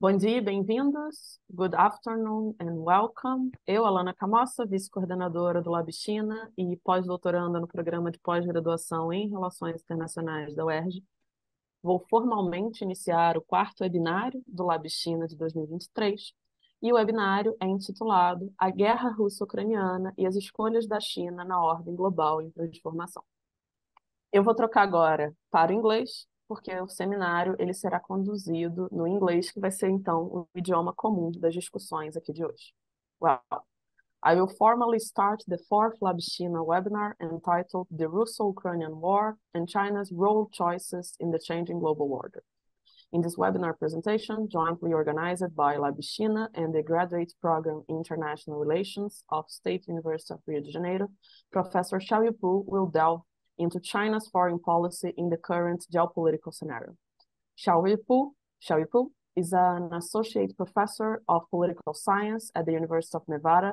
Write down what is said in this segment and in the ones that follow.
Bom dia, bem-vindos. Good afternoon and welcome. Eu, Alana Camossa, vice-coordenadora do Lab China e pós-doutoranda no programa de pós-graduação em Relações Internacionais da UERJ, vou formalmente iniciar o quarto webinário do Lab China de 2023. E o webinário é intitulado A Guerra Russo-Ucraniana e as Escolhas da China na Ordem Global em Transformação. Eu vou trocar agora para o inglês porque o seminário ele será conduzido no inglês, que vai ser então o idioma comum das discussões aqui de hoje. Well, I will formally start the fourth Labshina webinar entitled The Russo-Ukrainian War and China's Role Choices in the Changing Global Order. In this webinar presentation, jointly organized by Labishina and the Graduate Program in International Relations of State University of Rio de Janeiro, Professor Xiao Yupu will delve into China's foreign policy in the current geopolitical scenario. Xiaoyu Pu, Xiao is an associate professor of political science at the University of Nevada.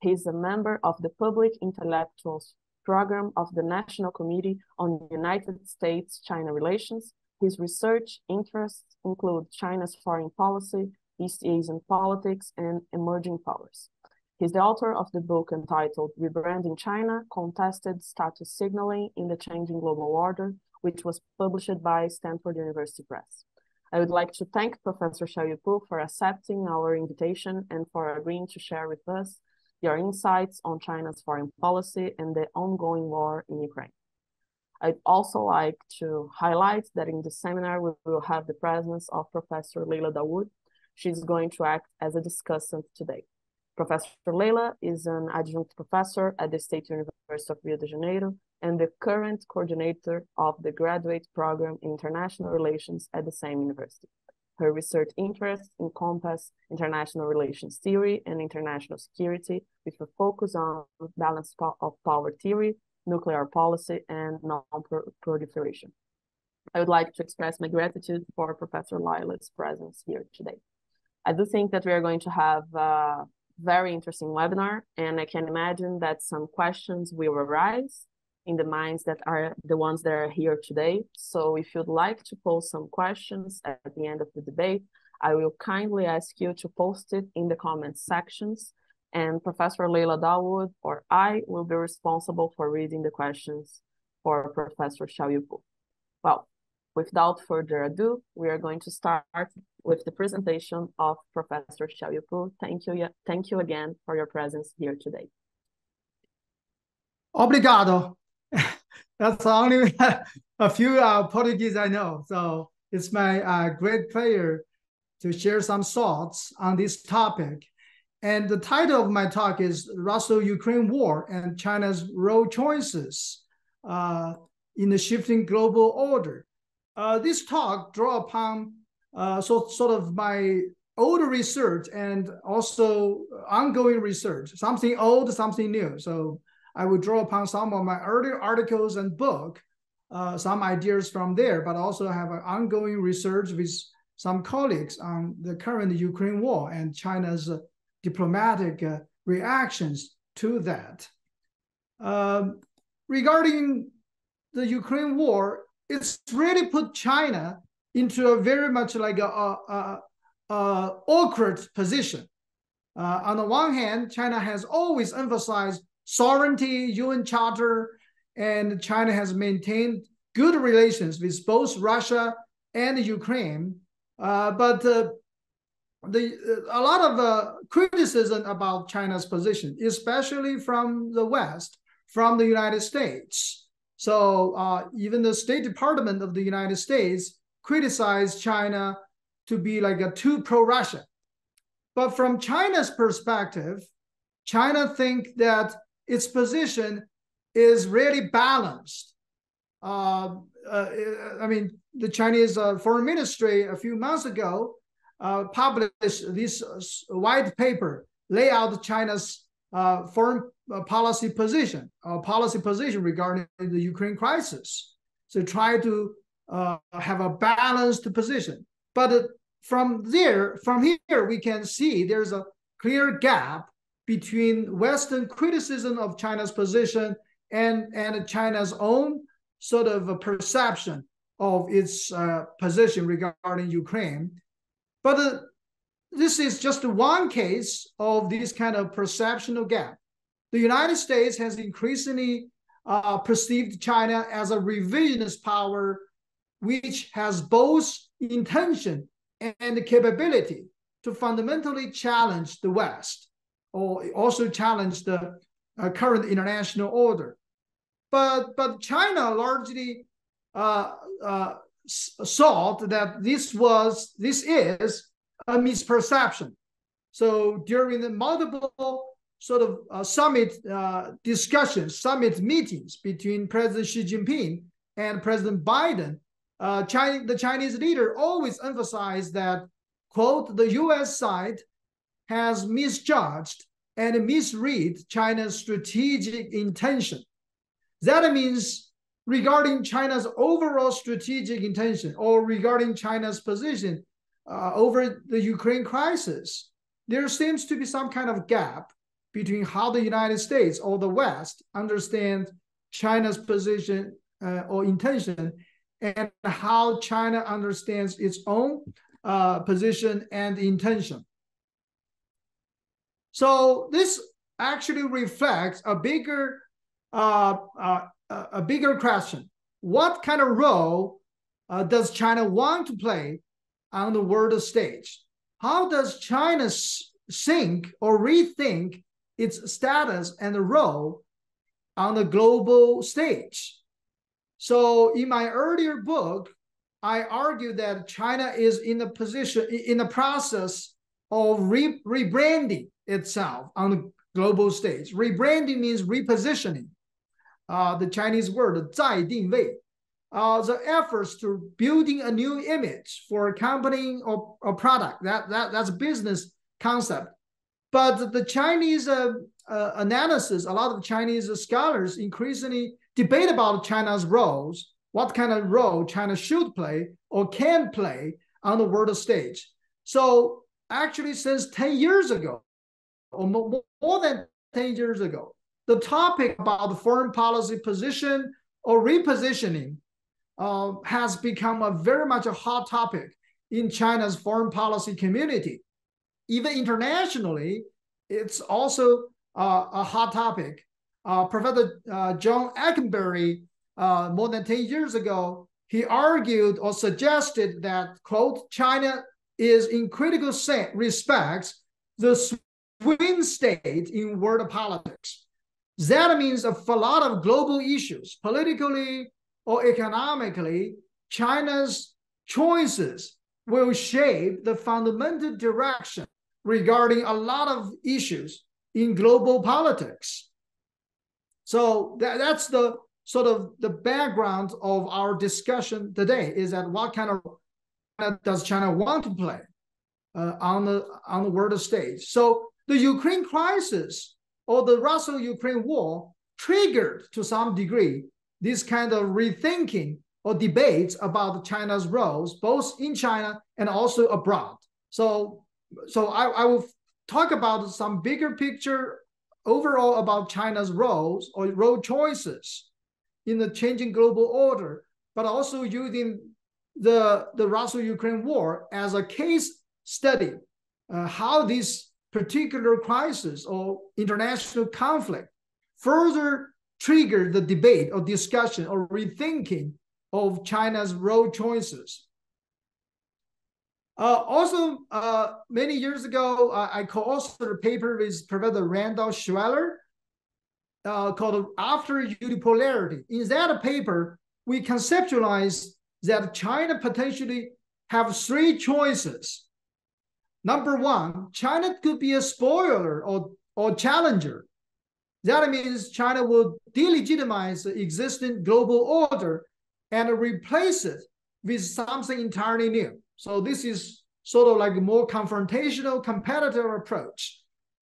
He is a member of the Public Intellectuals Program of the National Committee on United States-China Relations. His research interests include China's foreign policy, East Asian politics, and emerging powers. He's the author of the book entitled Rebranding China, Contested Status Signaling in the Changing Global Order, which was published by Stanford University Press. I would like to thank Professor Xiaoyu for accepting our invitation and for agreeing to share with us your insights on China's foreign policy and the ongoing war in Ukraine. I'd also like to highlight that in the seminar, we will have the presence of Professor Layla Dawood. She's going to act as a discussant today. Professor Layla is an adjunct professor at the State University of Rio de Janeiro and the current coordinator of the graduate program in international relations at the same university. Her research interests encompass international relations theory and international security with a focus on balance of power theory, nuclear policy, and non-proliferation. I would like to express my gratitude for Professor Layla's presence here today. I do think that we are going to have uh, very interesting webinar, and I can imagine that some questions will arise in the minds that are the ones that are here today. So if you'd like to post some questions at the end of the debate, I will kindly ask you to post it in the comments sections, and Professor Layla Dawood or I will be responsible for reading the questions for Professor Xiaoyu Well, Without further ado, we are going to start with the presentation of Professor Xiaoyu Pu. Thank you, thank you again for your presence here today. Obrigado. That's only a few uh, Portuguese I know. So it's my uh, great pleasure to share some thoughts on this topic. And the title of my talk is Russo-Ukraine War and China's Role Choices uh, in the Shifting Global Order. Uh, this talk draw upon uh, so, sort of my older research and also ongoing research, something old, something new. So I will draw upon some of my earlier articles and book, uh, some ideas from there, but also have an ongoing research with some colleagues on the current Ukraine war and China's uh, diplomatic uh, reactions to that. Um, regarding the Ukraine war, it's really put China into a very much like a, a, a, a awkward position. Uh, on the one hand, China has always emphasized sovereignty, UN Charter, and China has maintained good relations with both Russia and Ukraine. Uh, but uh, the a lot of uh, criticism about China's position, especially from the West, from the United States. So uh, even the State Department of the United States criticized China to be like a too pro-Russia. But from China's perspective, China think that its position is really balanced. Uh, uh, I mean, the Chinese uh, Foreign Ministry a few months ago uh, published this white paper, lay out China's uh, foreign uh, policy position, uh, policy position regarding the Ukraine crisis. So try to uh, have a balanced position. But uh, from there, from here, we can see there's a clear gap between Western criticism of China's position and, and China's own sort of perception of its uh, position regarding Ukraine. But this is just one case of this kind of perceptional gap. The United States has increasingly uh, perceived China as a revisionist power, which has both intention and capability to fundamentally challenge the West, or also challenge the uh, current international order. But but China largely uh, uh, thought that this was this is a misperception. So during the multiple sort of uh, summit uh, discussions, summit meetings between President Xi Jinping and President Biden, uh, China, the Chinese leader always emphasized that, quote, the US side has misjudged and misread China's strategic intention. That means regarding China's overall strategic intention or regarding China's position uh, over the Ukraine crisis, there seems to be some kind of gap between how the United States or the West understand China's position uh, or intention and how China understands its own uh, position and intention. So this actually reflects a bigger uh, uh, a bigger question. What kind of role uh, does China want to play on the world stage? How does China think or rethink its status and role on the global stage? So in my earlier book, I argued that China is in the position, in the process of re rebranding itself on the global stage. Rebranding means repositioning. Uh, the Chinese word 再定位. uh, the efforts to building a new image for a company or a product. That, that that's a business concept. But the chinese uh, uh, analysis a lot of chinese scholars increasingly debate about china's roles what kind of role china should play or can play on the world stage. So actually since 10 years ago or more than 10 years ago the topic about the foreign policy position or repositioning uh, has become a very much a hot topic in China's foreign policy community. Even internationally, it's also uh, a hot topic. Uh, Professor uh, John Ikenberry, uh, more than 10 years ago, he argued or suggested that, quote, China is in critical respects the swing state in world politics. That means a lot of global issues, politically or economically, China's choices will shape the fundamental direction regarding a lot of issues in global politics. So that, that's the sort of the background of our discussion today is that what kind of does China want to play uh, on the on the world stage? So the Ukraine crisis or the Russo-Ukraine war triggered to some degree this kind of rethinking or debates about China's roles, both in China and also abroad. So, so I, I will talk about some bigger picture overall about China's roles or role choices in the changing global order, but also using the, the Russo-Ukraine war as a case study, uh, how this particular crisis or international conflict further triggered the debate or discussion or rethinking of China's role choices. Uh, also, uh, many years ago, I co-authored a paper with Professor Randall Schweller uh, called After Unipolarity. In that paper, we conceptualized that China potentially have three choices Number one, China could be a spoiler or, or challenger. That means China will delegitimize the existing global order and replace it with something entirely new. So this is sort of like a more confrontational, competitive approach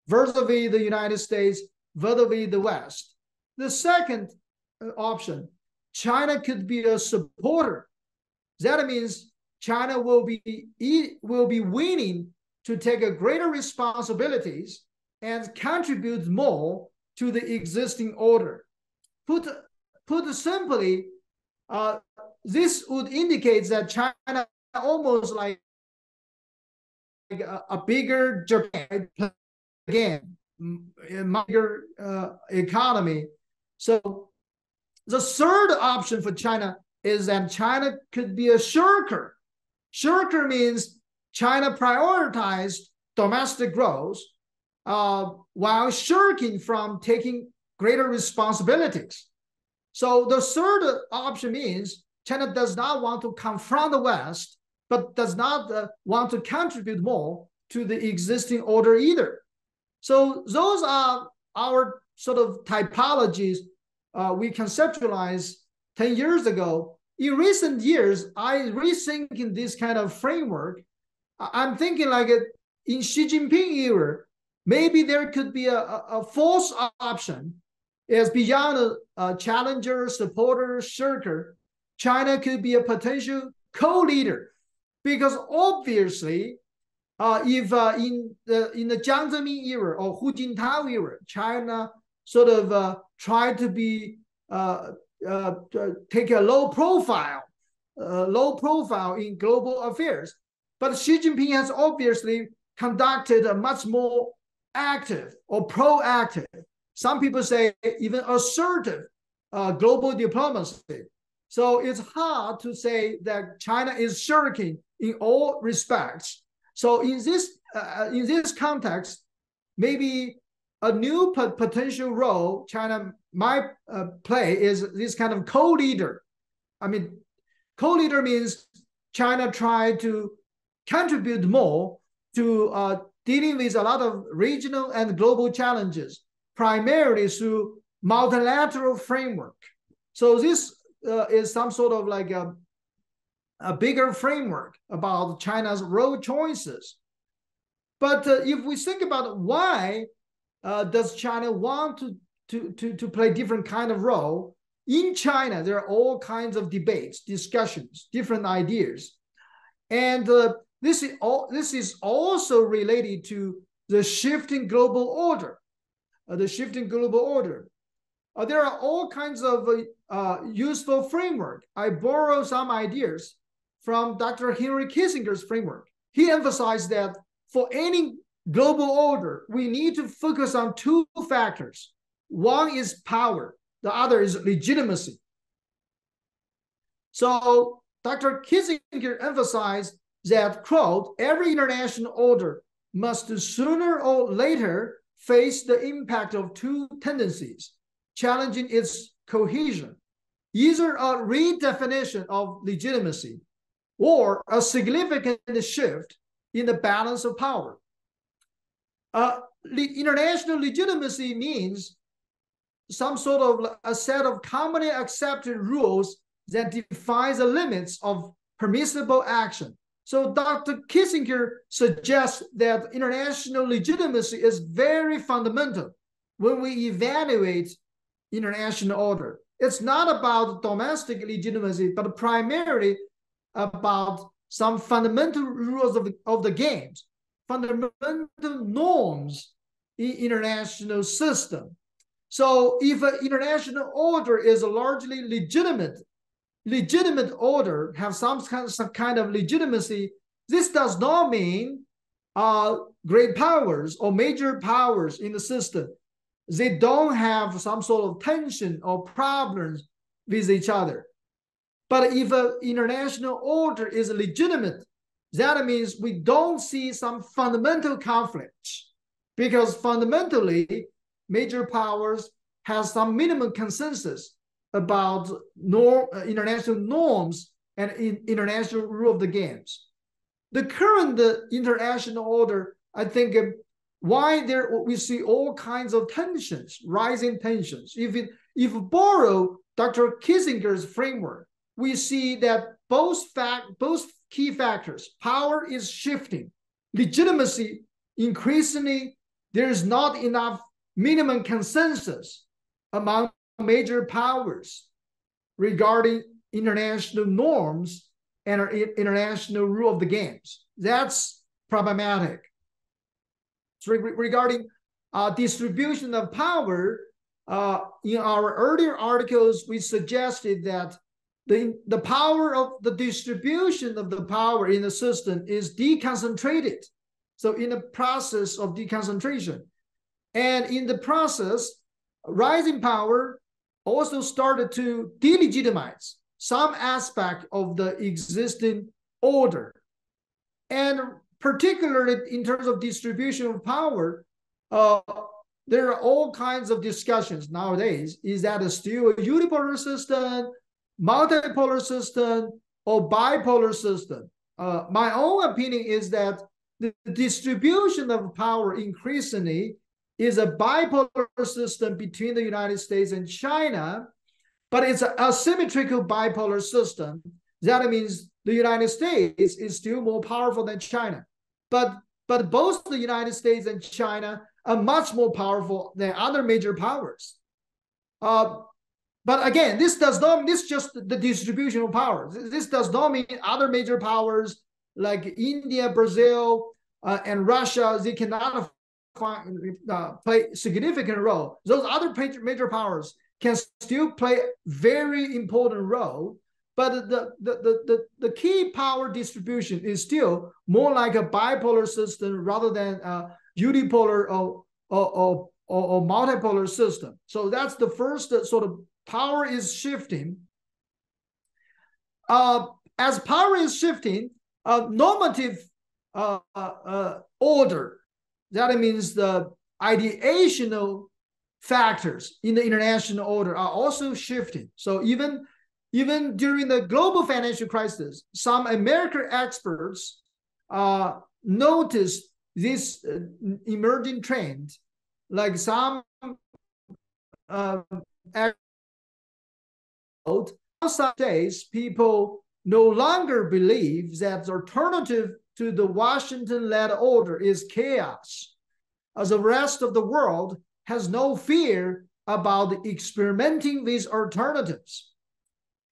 vis-a-vis the United States, vis-a-vis the West. The second uh, option, China could be a supporter. That means China will be will be winning to take a greater responsibilities and contribute more to the existing order. Put, put simply, uh, this would indicate that China almost like a, a bigger Japan again, a bigger uh, economy. So the third option for China is that China could be a shirker. Shirker means China prioritized domestic growth uh, while shirking from taking greater responsibilities. So the third option means China does not want to confront the West, but does not uh, want to contribute more to the existing order either. So those are our sort of typologies uh, we conceptualized 10 years ago. In recent years, I rethinking this kind of framework. I'm thinking like in Xi Jinping era, maybe there could be a, a, false option is beyond a, a challenger, supporter, shirker. China could be a potential co-leader because obviously, uh, if uh, in the in the Jiang Zemin era or Hu Jintao era, China sort of uh, tried to be uh, uh, take a low profile, uh, low profile in global affairs, but Xi Jinping has obviously conducted a much more active or proactive. Some people say even assertive global diplomacy. So it's hard to say that China is shirking in all respects. So in this uh, in this context, maybe a new potential role China might uh, play is this kind of co-leader. I mean, co-leader means China try to contribute more to uh, dealing with a lot of regional and global challenges, primarily through multilateral framework. So this uh, is some sort of like a, a bigger framework about China's role choices. But uh, if we think about why uh, does China want to, to, to, to play different kind of role, in China, there are all kinds of debates, discussions, different ideas. And uh, this, is all, this is also related to the shifting global order, uh, the shifting global order. Uh, there are all kinds of uh, useful framework. I borrow some ideas from Dr. Henry Kissinger's framework. He emphasized that for any global order, we need to focus on two factors. One is power, the other is legitimacy. So Dr. Kissinger emphasized that, quote, every international order must sooner or later face the impact of two tendencies challenging its cohesion, either a redefinition of legitimacy or a significant shift in the balance of power. Uh, international legitimacy means some sort of a set of commonly accepted rules that defines the limits of permissible action. So Dr. Kissinger suggests that international legitimacy is very fundamental when we evaluate international order. It's not about domestic legitimacy, but primarily about some fundamental rules of the, of the games, fundamental norms in international system. So if an international order is largely legitimate, legitimate order have some kind, some kind of legitimacy, this does not mean uh, great powers or major powers in the system. They don't have some sort of tension or problems with each other. But if an international order is legitimate, that means we don't see some fundamental conflicts because fundamentally, major powers have some minimum consensus about norm, uh, international norms and in, international rule of the games. The current international order, I think, why there we see all kinds of tensions, rising tensions. If it, if borrow Dr. Kissinger's framework, we see that both fact both key factors, power is shifting, legitimacy increasingly there is not enough minimum consensus among major powers regarding international norms and international rule of the games. That's problematic So regarding uh, distribution of power, uh, in our earlier articles, we suggested that the, the power of the distribution of the power in the system is deconcentrated So in the process of deconcentration. And in the process, rising power also started to delegitimize some aspect of the existing order. And particularly in terms of distribution of power, uh, there are all kinds of discussions nowadays. Is that a still a unipolar system, multipolar system, or bipolar system? Uh, my own opinion is that the distribution of power increasingly is a bipolar system between the United States and China, but it's a asymmetrical bipolar system. That means the United States is still more powerful than China. But, but both the United States and China are much more powerful than other major powers. Uh, but again, this does not, this just the distribution of power. This does not mean other major powers like India, Brazil, uh, and Russia, they cannot uh, play significant role. Those other major, powers can still play very important role, but the, the, the, the, the key power distribution is still more like a bipolar system rather than a unipolar or, or, or, or, multipolar system. So that's the first sort of power is shifting. Uh, as power is shifting, uh, normative uh, uh, uh order that means the ideational factors in the international order are also shifting. So even even during the global financial crisis, some American experts uh, noticed this uh, emerging trend, like some uh, some days people no longer believe that the alternative to the Washington led order is chaos, as the rest of the world has no fear about experimenting with alternatives.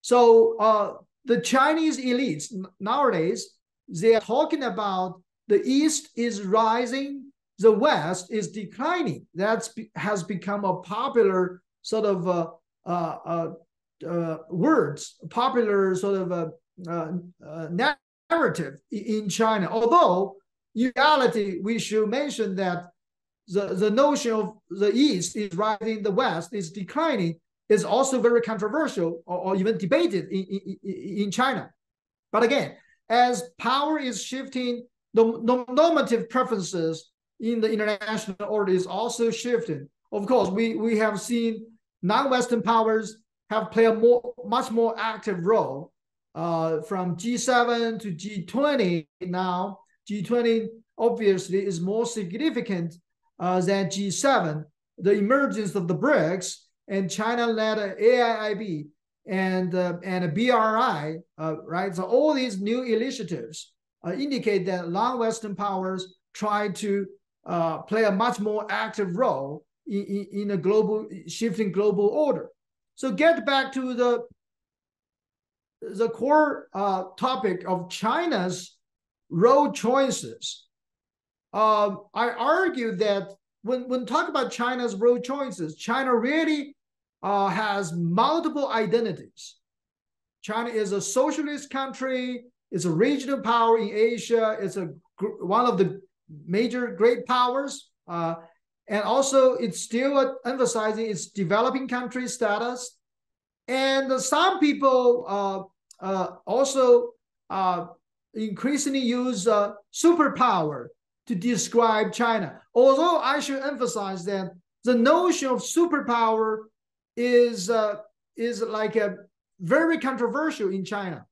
So uh, the Chinese elites nowadays, they are talking about the East is rising, the West is declining. That has become a popular sort of uh, uh, uh, uh words, popular sort of uh, uh, narrative in China. Although, in reality, we should mention that the, the notion of the East is rising, the West is declining, is also very controversial or, or even debated in, in, in, China. But again, as power is shifting, the, normative preferences in the international order is also shifting. Of course, we, we have seen non-Western powers have played a more, much more active role uh, from G7 to G20 now, G20 obviously is more significant uh, than G7. The emergence of the BRICS and China led AIIB and uh, and BRI, uh, right? So all these new initiatives uh, indicate that non-Western powers try to uh, play a much more active role in, in, in a global shifting global order. So get back to the the core uh, topic of China's role choices. Uh, I argue that when, when talk about China's role choices, China really uh, has multiple identities. China is a socialist country, it's a regional power in Asia, it's a one of the major great powers, uh, and also it's still emphasizing its developing country status. And some people uh, also uh, increasingly use uh, superpower to describe China. Although I should emphasize that the notion of superpower is uh, is like a very controversial in China,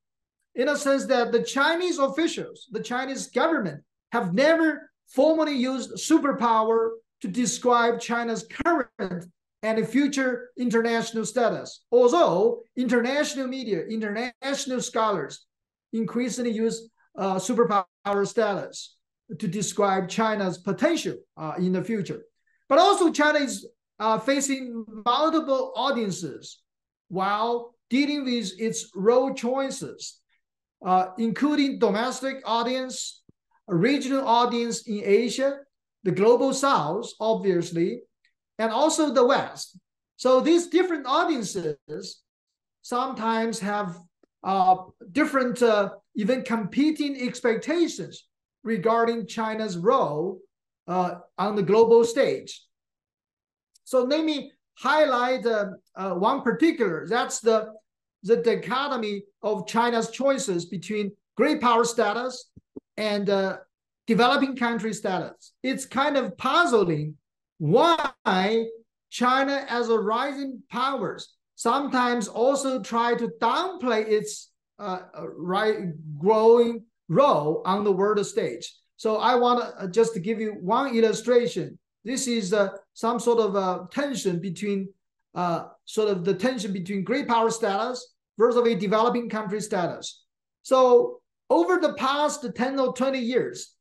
in a sense that the Chinese officials, the Chinese government, have never formally used superpower to describe China's current and future international status. Although international media, international scholars increasingly use uh, superpower status to describe China's potential uh, in the future. But also China is uh, facing multiple audiences while dealing with its role choices, uh, including domestic audience, regional audience in Asia, the global south, obviously, and also the West. So these different audiences sometimes have uh, different, uh, even competing expectations regarding China's role uh, on the global stage. So let me highlight uh, uh, one particular. That's the the dichotomy of China's choices between great power status and uh, developing country status. It's kind of puzzling why China, as a rising powers, sometimes also try to downplay its uh, uh right growing role on the world stage. So I want to uh, just give you one illustration. This is uh, some sort of uh, tension between uh, sort of the tension between great power status versus a developing country status. So over the past 10 or 20 years,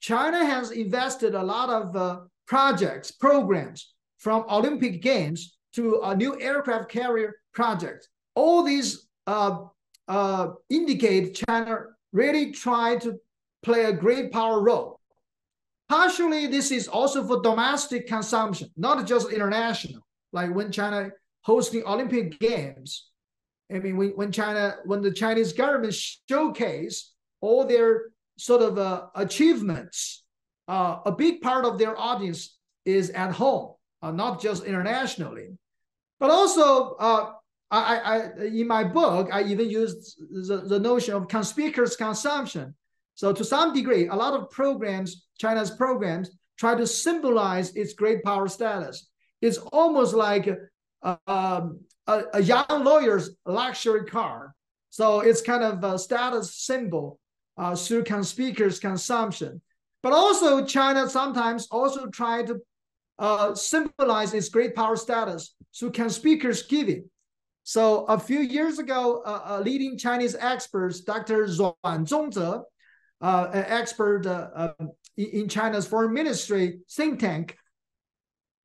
China has invested a lot of uh, projects, programs from Olympic Games to a new aircraft carrier project. All these uh, uh, indicate China really tried to play a great power role. Partially, this is also for domestic consumption, not just international. Like when China hosting Olympic Games, I mean, when, when China, when the Chinese government showcase all their sort of uh, achievements, uh, a big part of their audience is at home, uh, not just internationally. But also, uh, I, I, in my book, I even used the, the notion of conspicuous consumption. So to some degree, a lot of programs, China's programs, try to symbolize its great power status. It's almost like a, um, a, a young lawyer's luxury car. So it's kind of a status symbol uh, through conspicuous consumption. But also China sometimes also try to uh, symbolize its great power status through conspicuous giving. So a few years ago, uh, leading Chinese experts, Dr. Ruan Zongze, uh, an expert uh, um, in China's foreign ministry think tank,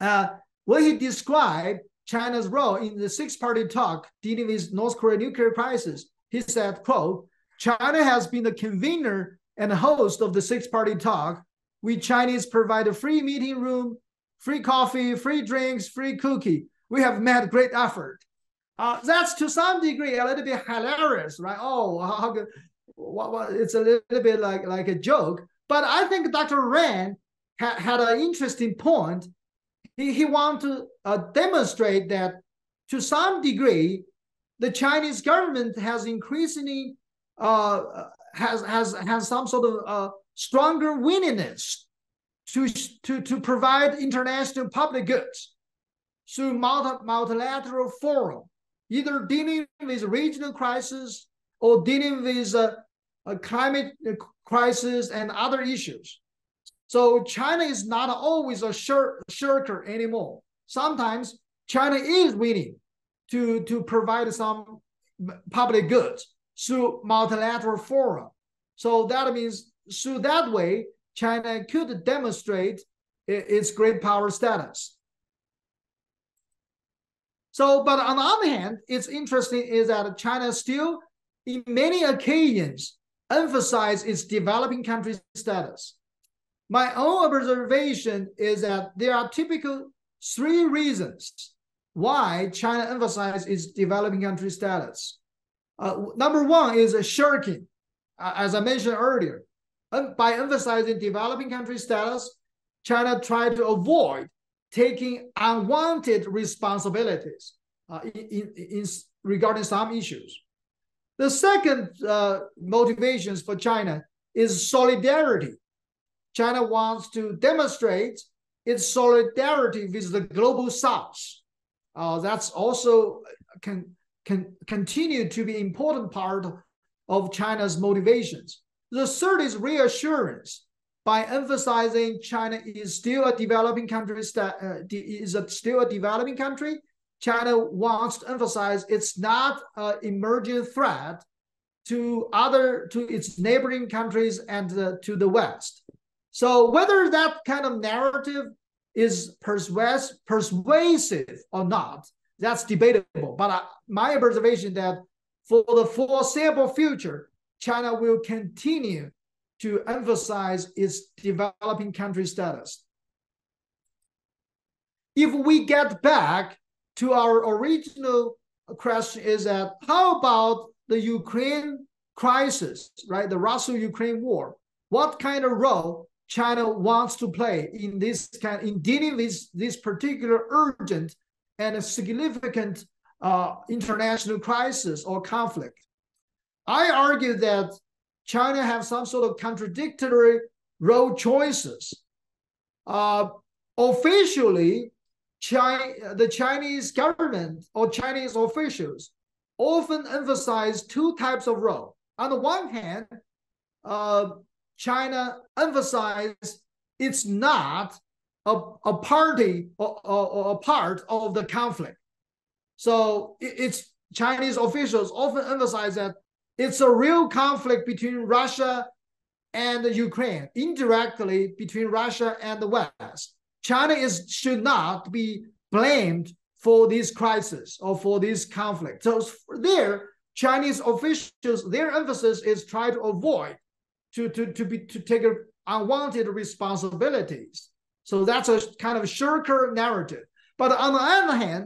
uh, when he described China's role in the six-party talk dealing with North Korea nuclear crisis, he said, quote, China has been the convener and host of the six-party talk. We Chinese provide a free meeting room, free coffee, free drinks, free cookie. We have made great effort. Uh, that's to some degree a little bit hilarious, right? Oh, how good. What, what, it's a little bit like, like a joke. But I think Dr. Ren ha, had an interesting point. He, he wanted to uh, demonstrate that to some degree, the Chinese government has increasingly uh, has has has some sort of uh, stronger willingness to to to provide international public goods through multi, multilateral forum either dealing with regional crisis or dealing with uh, a climate crisis and other issues. So China is not always a shir shirker anymore. Sometimes China is willing to, to provide some public goods through multilateral forum. So that means through that way, China could demonstrate its great power status. So, but on the other hand, it's interesting is that China still, in many occasions, emphasize its developing country status. My own observation is that there are typical three reasons why China emphasizes its developing country status. Uh, number one is shirking, uh, as I mentioned earlier. Um, by emphasizing developing country status, China tried to avoid taking unwanted responsibilities uh, in, in, regarding some issues. The second uh, motivations for China is solidarity. China wants to demonstrate its solidarity with the global south. Uh, that's also can can continue to be important part of China's motivations. The third is reassurance by emphasizing China is still a developing country, uh, is still a developing country. China wants to emphasize it's not an emerging threat to other to its neighboring countries and to the West. So whether that kind of narrative is persuas- persuasive or not, that's debatable. But uh, my observation that for the foreseeable future, China will continue to emphasize its developing country status. If we get back to our original question is that how about the Ukraine crisis, right? The Russia-Ukraine war. what kind of role China wants to play in this kind in dealing with this particular urgent and a significant uh, international crisis or conflict. I argue that China have some sort of contradictory role choices. Uh, officially, China, the Chinese government or Chinese officials often emphasize two types of role. On the one hand, uh, China emphasizes it's not a, a party or, or, a part of the conflict. So it's Chinese officials often emphasize that it's a real conflict between Russia and Ukraine, indirectly between Russia and the West. China is should not be blamed for this crisis or for this conflict. So there, Chinese officials, their emphasis is try to avoid to, to, to be to take unwanted responsibilities. So that's a kind of shirker narrative. But on the other hand,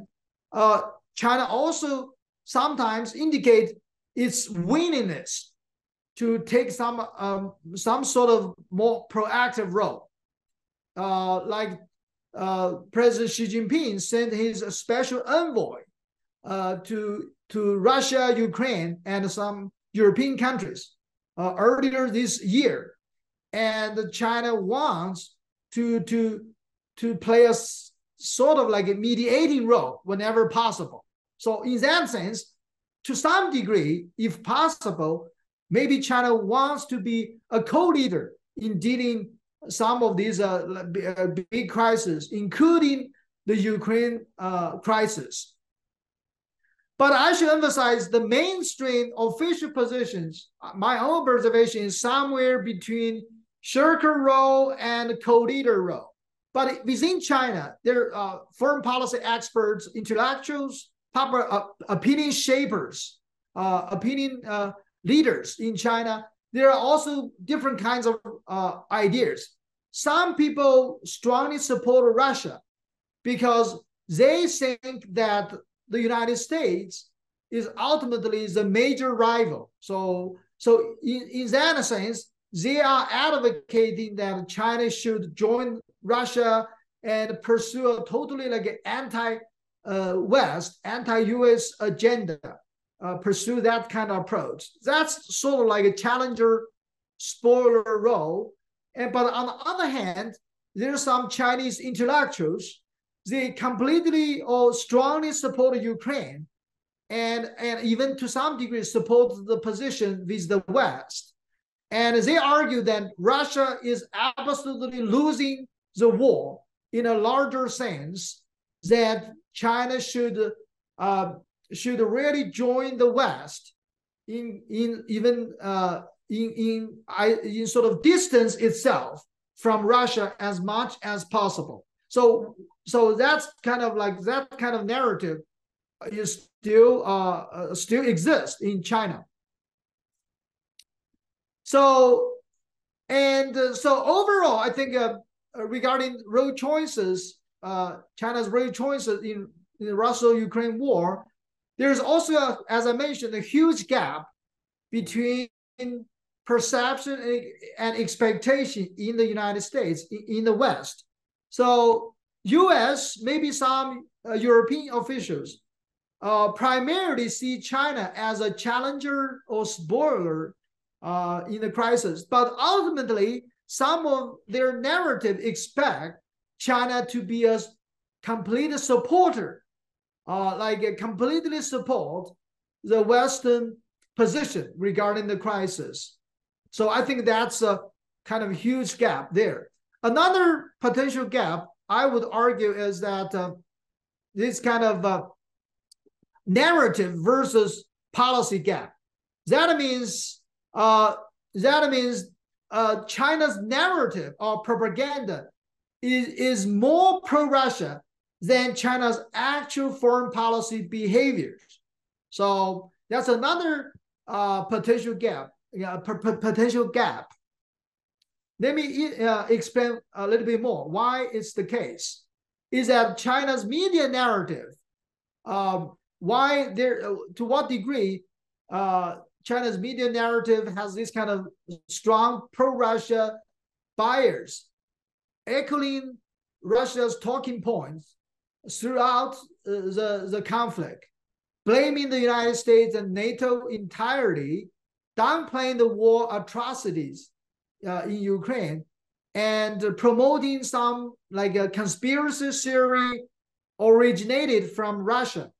uh, China also sometimes indicate its willingness to take some um, some sort of more proactive role. Uh, like uh, President Xi Jinping sent his special envoy uh, to to Russia, Ukraine, and some European countries uh, earlier this year, and China wants to to to play a sort of like a mediating role whenever possible. So in that sense, to some degree, if possible, maybe China wants to be a co-leader in dealing some of these uh, uh big crises, including the Ukraine uh, crisis. But I should emphasize the mainstream official positions. My own observation is somewhere between shirker role and co-leader role. But within China, there are uh, foreign policy experts, intellectuals, popular uh, opinion shapers, uh, opinion uh, leaders in China. There are also different kinds of uh, ideas. Some people strongly support Russia because they think that the United States is ultimately the major rival. So, so in, in that sense, they are advocating that China should join Russia and pursue a totally like anti-West, uh, anti-US agenda, uh, pursue that kind of approach. That's sort of like a challenger spoiler role. And but on the other hand, there are some Chinese intellectuals they completely or strongly support Ukraine and, and even to some degree support the position with the West. And they argue that Russia is absolutely losing the war in a larger sense, that China should uh, should really join the West in in even uh, in in in sort of distance itself from Russia as much as possible. So so that's kind of like that kind of narrative is still uh, uh still exists in China. So and uh, so overall, I think uh, uh regarding role choices, uh, China's role choices in, in the Russo-Ukraine war, there's also, a, as I mentioned, a huge gap between perception and, expectation in the United States, in, in the West. So U.S., maybe some uh, European officials uh, primarily see China as a challenger or spoiler uh, in the crisis, but ultimately some of their narrative expect China to be a complete supporter, uh, like completely support the Western position regarding the crisis. So I think that's a kind of huge gap there. Another potential gap I would argue is that uh, this kind of uh, narrative versus policy gap. That means uh, that means uh, China's narrative or propaganda is, is more pro-Russia than China's actual foreign policy behaviors. So that's another uh, potential gap, yeah, potential gap let me uh, explain a little bit more why it's the case. Is that China's media narrative, um, why there, uh, to what degree uh, China's media narrative has this kind of strong pro-Russia bias, echoing Russia's talking points throughout uh, the, the conflict, blaming the United States and NATO entirely, downplaying the war atrocities uh, in Ukraine, and promoting some like a conspiracy theory originated from Russia.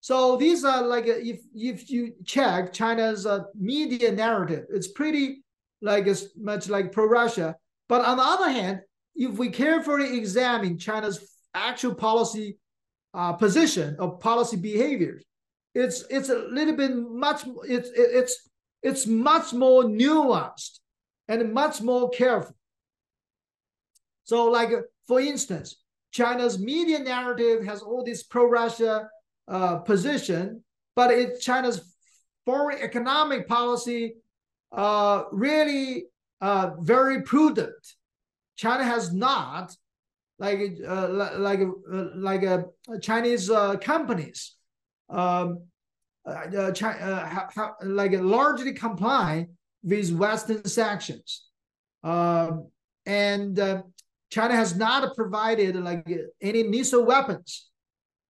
So these are like if if you check China's uh, media narrative, it's pretty like as much like pro-Russia. But on the other hand, if we carefully examine China's actual policy uh, position of policy behaviors, it's it's a little bit much it's it's it's much more nuanced and much more careful. So, like for instance, China's media narrative has all this pro-Russia uh, position, but it, China's foreign economic policy uh, really uh, very prudent. China has not, like uh, like uh, like uh, Chinese companies, um, China, ha, like largely comply with Western sanctions, um, and China has not provided like any missile weapons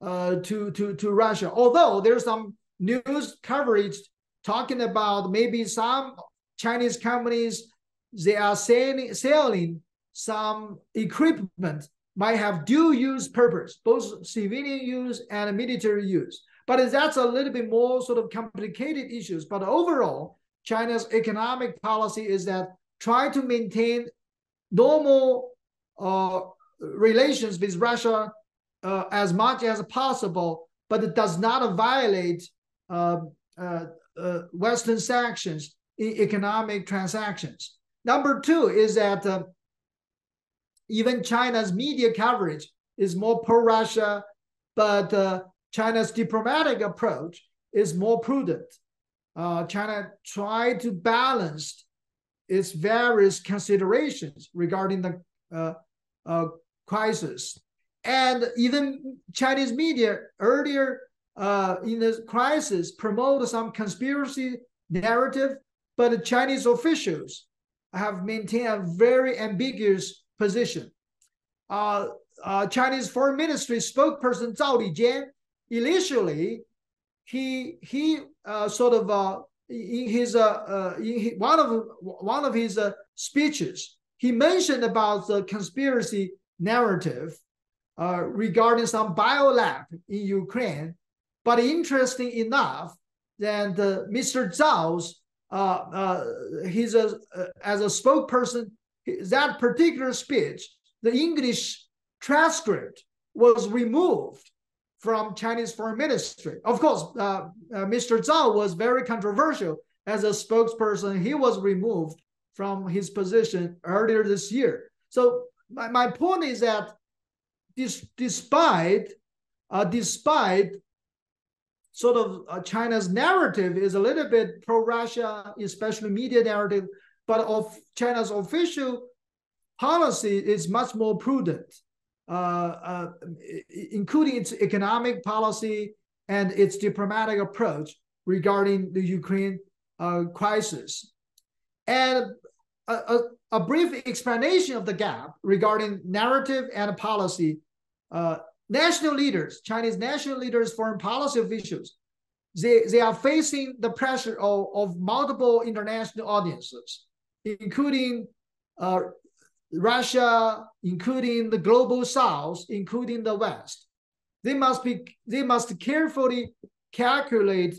uh, to to to Russia. Although there's some news coverage talking about maybe some Chinese companies they are selling selling some equipment might have dual use purpose, both civilian use and military use. But that's a little bit more sort of complicated issues. But overall, China's economic policy is that try to maintain normal uh, relations with Russia uh, as much as possible, but it does not violate uh, uh, uh Western sanctions in economic transactions. Number two is that uh, even China's media coverage is more pro-Russia, but China's diplomatic approach is more prudent. China tried to balance its various considerations regarding the uh, uh, crisis. And even Chinese media earlier uh, in the crisis promote some conspiracy narrative, but the Chinese officials have maintained a very ambiguous position. Uh, uh, Chinese Foreign Ministry spokesperson Zhao Lijian initially he he uh, sort of uh, in his uh, uh, in his, one of one of his uh, speeches he mentioned about the conspiracy narrative uh, regarding some biolab in Ukraine. But interesting enough, then the, Mr. Zhao's uh, uh, he's a, uh, as a spokesperson, that particular speech, the English transcript was removed from Chinese foreign ministry. Of course, uh, uh, Mr. Zhao was very controversial as a spokesperson. He was removed from his position earlier this year. So my, my point is that this, despite uh, despite sort of uh, China's narrative is a little bit pro-Russia, especially media narrative, but of China's official policy is much more prudent, uh, uh including its economic policy and its diplomatic approach regarding the Ukraine uh, crisis. And a, a, a, brief explanation of the gap regarding narrative and policy. Uh, national leaders, Chinese national leaders, foreign policy officials, they, they are facing the pressure of, of multiple international audiences, including uh, Russia, including the global South, including the West. They must be they must carefully calculate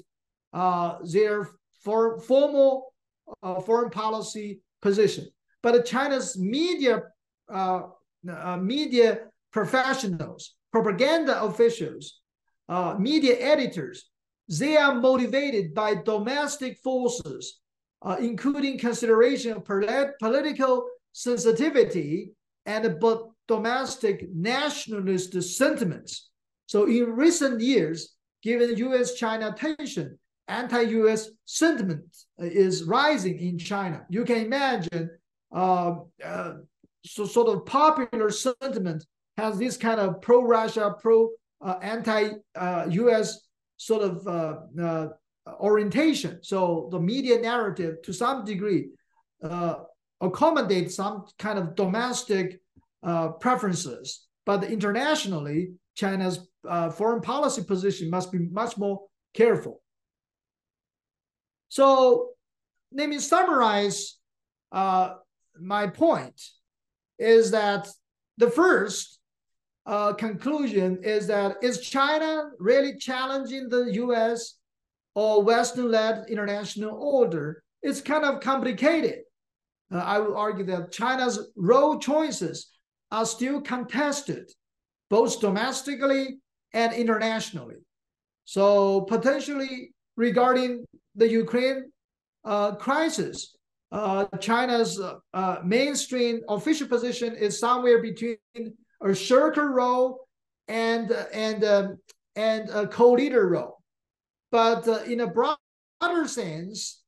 uh, their for, formal uh, foreign policy position. But China's media uh, uh, media professionals, propaganda officials, uh, media editors, they are motivated by domestic forces, uh, including consideration of political sensitivity and but domestic nationalist sentiments. So in recent years, given U.S.-China tension, anti-U.S. sentiment is rising in China. You can imagine, uh, uh, so sort of popular sentiment has this kind of pro-Russia, pro-anti-U.S. Uh, sort of uh, uh, orientation. So the media narrative, to some degree, uh, accommodate some kind of domestic uh, preferences, but internationally, China's uh, foreign policy position must be much more careful. So let me summarize uh, my point is that the first uh, conclusion is that is China really challenging the U.S. or Western-led international order? It's kind of complicated. Uh, I would argue that China's role choices are still contested, both domestically and internationally. So potentially regarding the Ukraine uh, crisis, uh, China's uh, mainstream official position is somewhere between a shirker role and and um, and a co-leader role. But uh, in a broader sense,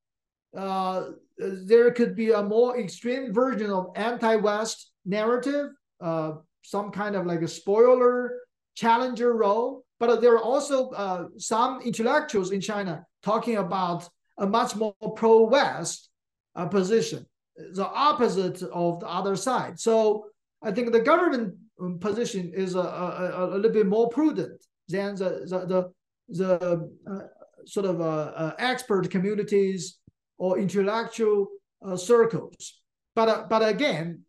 uh, there could be a more extreme version of anti-West narrative, uh, some kind of like a spoiler challenger role. But there are also uh, some intellectuals in China talking about a much more pro-West uh, position, the opposite of the other side. So I think the government position is a, a, a little bit more prudent than the the the, the uh, sort of uh, uh expert communities or intellectual uh, circles. But uh, but again,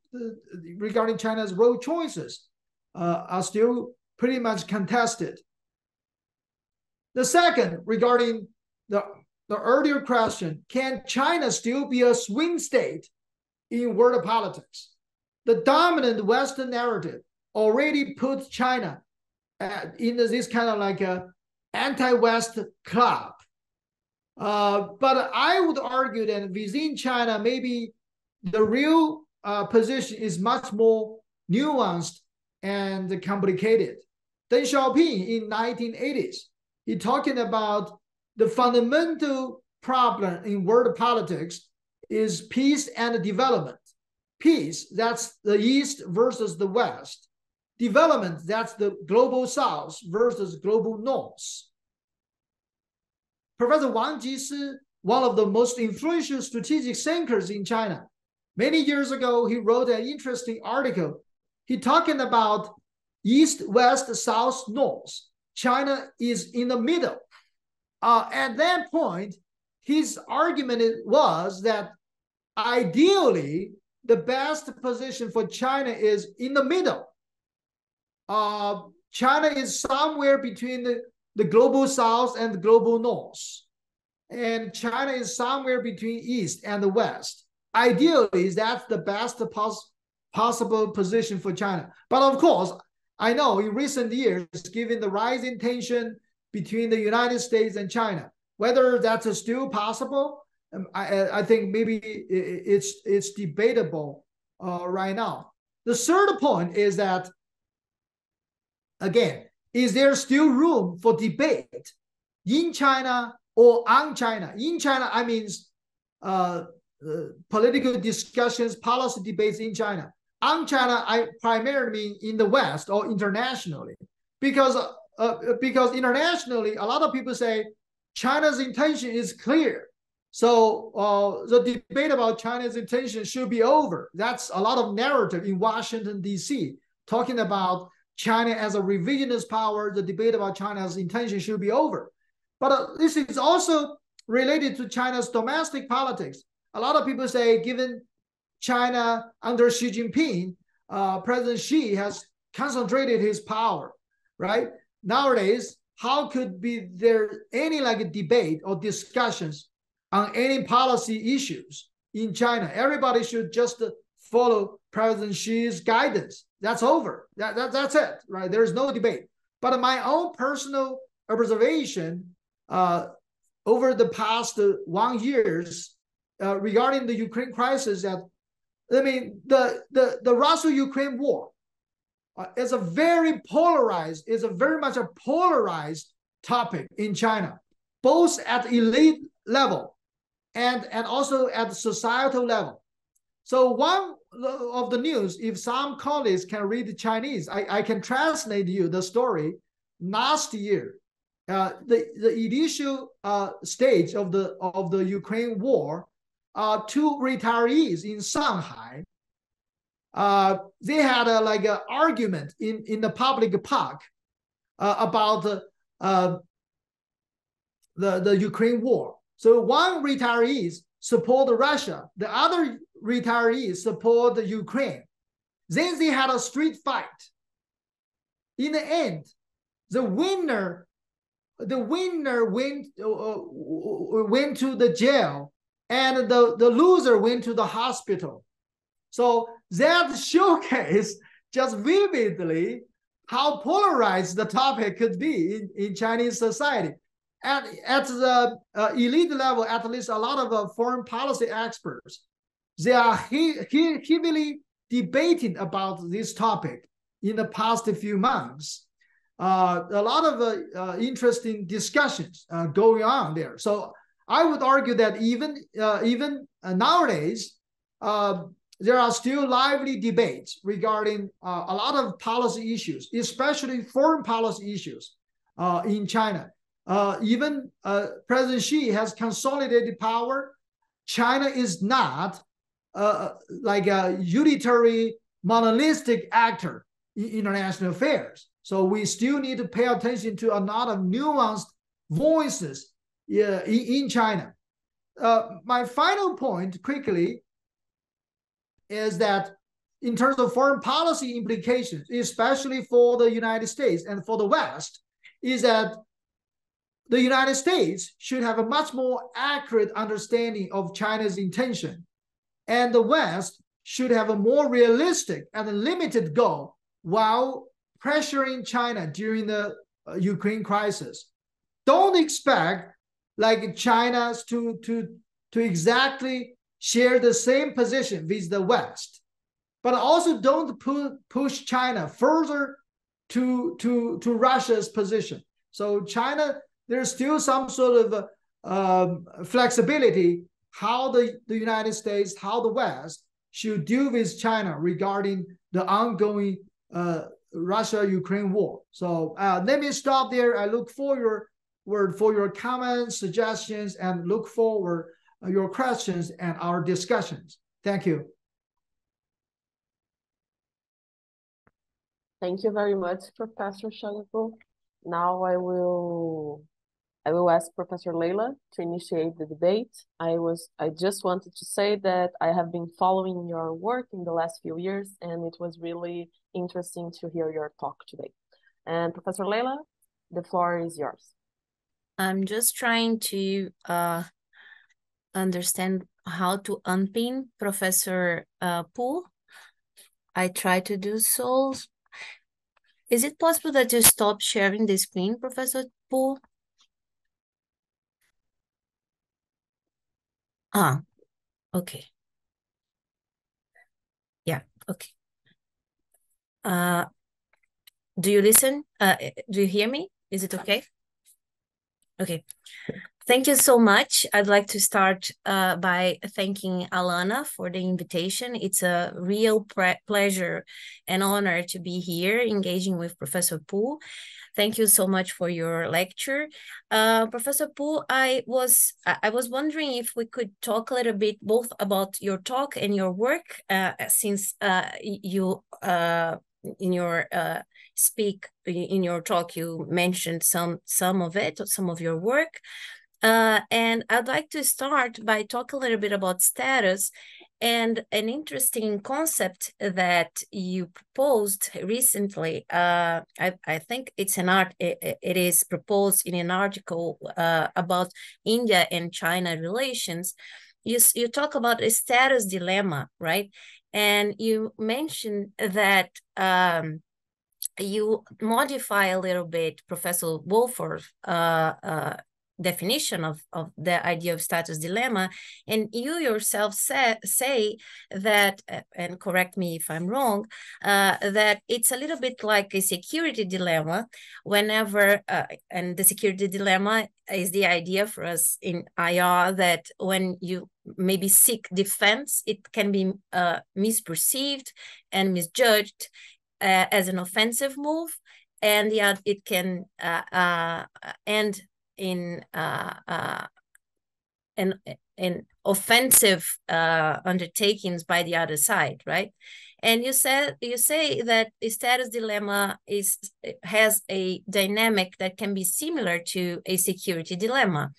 regarding China's role choices, are still pretty much contested. The second, regarding the the earlier question, can China still be a swing state in world politics? The dominant Western narrative already puts China in this kind of like a anti-West club. Uh, but I would argue that within China, maybe the real uh, position is much more nuanced and complicated. Deng Xiaoping in 1980s, he talking about the fundamental problem in world politics is peace and development. Peace, that's the East versus the West. Development, that's the global South versus global North. Professor Wang Jisi, one of the most influential strategic thinkers in China, many years ago, he wrote an interesting article. He talking about East, West, South, North. China is in the middle. Uh, at that point, his argument was that ideally, the best position for China is in the middle. Uh, China is somewhere between the, the global south and the global north. And China is somewhere between east and the west. Ideally, that's the best pos possible position for China. But of course, I know in recent years, given the rising tension between the United States and China. Whether that's still possible, um, I, I think maybe it's it's debatable uh, right now. The third point is that again, is there still room for debate in China or on China? In China, I mean uh, uh, political discussions, policy debates in China. On China, I primarily mean in the West or internationally, because uh, because internationally, a lot of people say China's intention is clear. So uh, the debate about China's intention should be over. That's a lot of narrative in Washington, D.C., talking about China as a revisionist power. The debate about China's intention should be over. But uh, this is also related to China's domestic politics. A lot of people say, given China under Xi Jinping, uh, President Xi has concentrated his power, right? nowadays, how could be there any like a debate or discussions on any policy issues in China? Everybody should just follow President Xi's guidance. That's over. That, that, that's it, right? There's no debate. But my own personal observation uh, over the past uh, one years uh, regarding the Ukraine crisis that I mean the the the Russia-Ukraine war uh, is a very polarized, is a very much a polarized topic in China, both at elite level and, and also at societal level. So one of the news, if some colleagues can read Chinese, I, I can translate you the story. Last year, uh, the, the initial uh, stage of the of the Ukraine war, uh, two retirees in Shanghai, uh, they had a, like an argument in, in the public park uh, about uh, the, the Ukraine war. So one retirees support Russia, the other retirees support Ukraine. Then they had a street fight. In the end, the winner the winner went uh, uh, went to the jail and the, the loser went to the hospital so that showcase just vividly how polarized the topic could be in, in chinese society at, at the uh, elite level at least a lot of uh, foreign policy experts they are he, he, heavily debating about this topic in the past few months uh, a lot of uh, uh, interesting discussions uh, going on there. So I would argue that even uh, even uh, nowadays, there are still lively debates regarding a lot of policy issues, especially foreign policy issues in China. even President Xi has consolidated power. China is not like a unitary monolithic actor in international affairs. So we still need to pay attention to a lot of nuanced voices in, in China. Uh, my final point, quickly, is that in terms of foreign policy implications, especially for the United States and for the West, is that the United States should have a much more accurate understanding of China's intention, and the West should have a more realistic and limited goal while pressuring China during the uh, Ukraine crisis. Don't expect like China to, to, to exactly share the same position with the West, but also don't pu- push China further to, to, to Russia's position. So China, there's still some sort of um, flexibility how the, the United States, how the West should deal with China regarding the ongoing uh, Russia-Ukraine war. So uh, let me stop there. I look forward for your comments, suggestions, and look forward uh, your questions and our discussions. Thank you. Thank you very much, Professor Xiaoyu Pu. Now I will I will ask Professor Layla to initiate the debate. I was I just wanted to say that I have been following your work in the last few years, and it was really interesting to hear your talk today. And Professor Layla, the floor is yours. I'm just trying to uh, understand how to unpin Professor uh, Pu. I try to do so. Is it possible that you stop sharing the screen, Professor Pu? Ah, okay. Yeah, okay. Uh, do you listen? Uh, do you hear me? Is it okay? Okay. Thank you so much. I'd like to start uh, by thanking Alana for the invitation. It's a real pleasure and honor to be here engaging with Professor Pu. Thank you so much for your lecture. Uh, Professor Pu, I was I was wondering if we could talk a little bit both about your talk and your work, uh, since uh, you uh, in your uh, speak in your talk you mentioned some some of it, some of your work. Uh, and I'd like to start by talking a little bit about status and an interesting concept that you proposed recently, uh, I, I, think it's an art, it, it is proposed in an article uh, about India and China relations. You, you talk about a status dilemma, right? And you mentioned that um, you modify a little bit Professor Wohlforth uh, uh, definition of, of the idea of status dilemma. And you yourself say, say that, and correct me if I'm wrong, uh, that it's a little bit like a security dilemma whenever, uh, and the security dilemma is the idea for us in IR that when you maybe seek defense, it can be uh, misperceived and misjudged uh, as an offensive move and yeah, it can uh, uh, end in uh, uh, in, in offensive uh, undertakings by the other side, right? And you said you say that status dilemma is has a dynamic that can be similar to a security dilemma.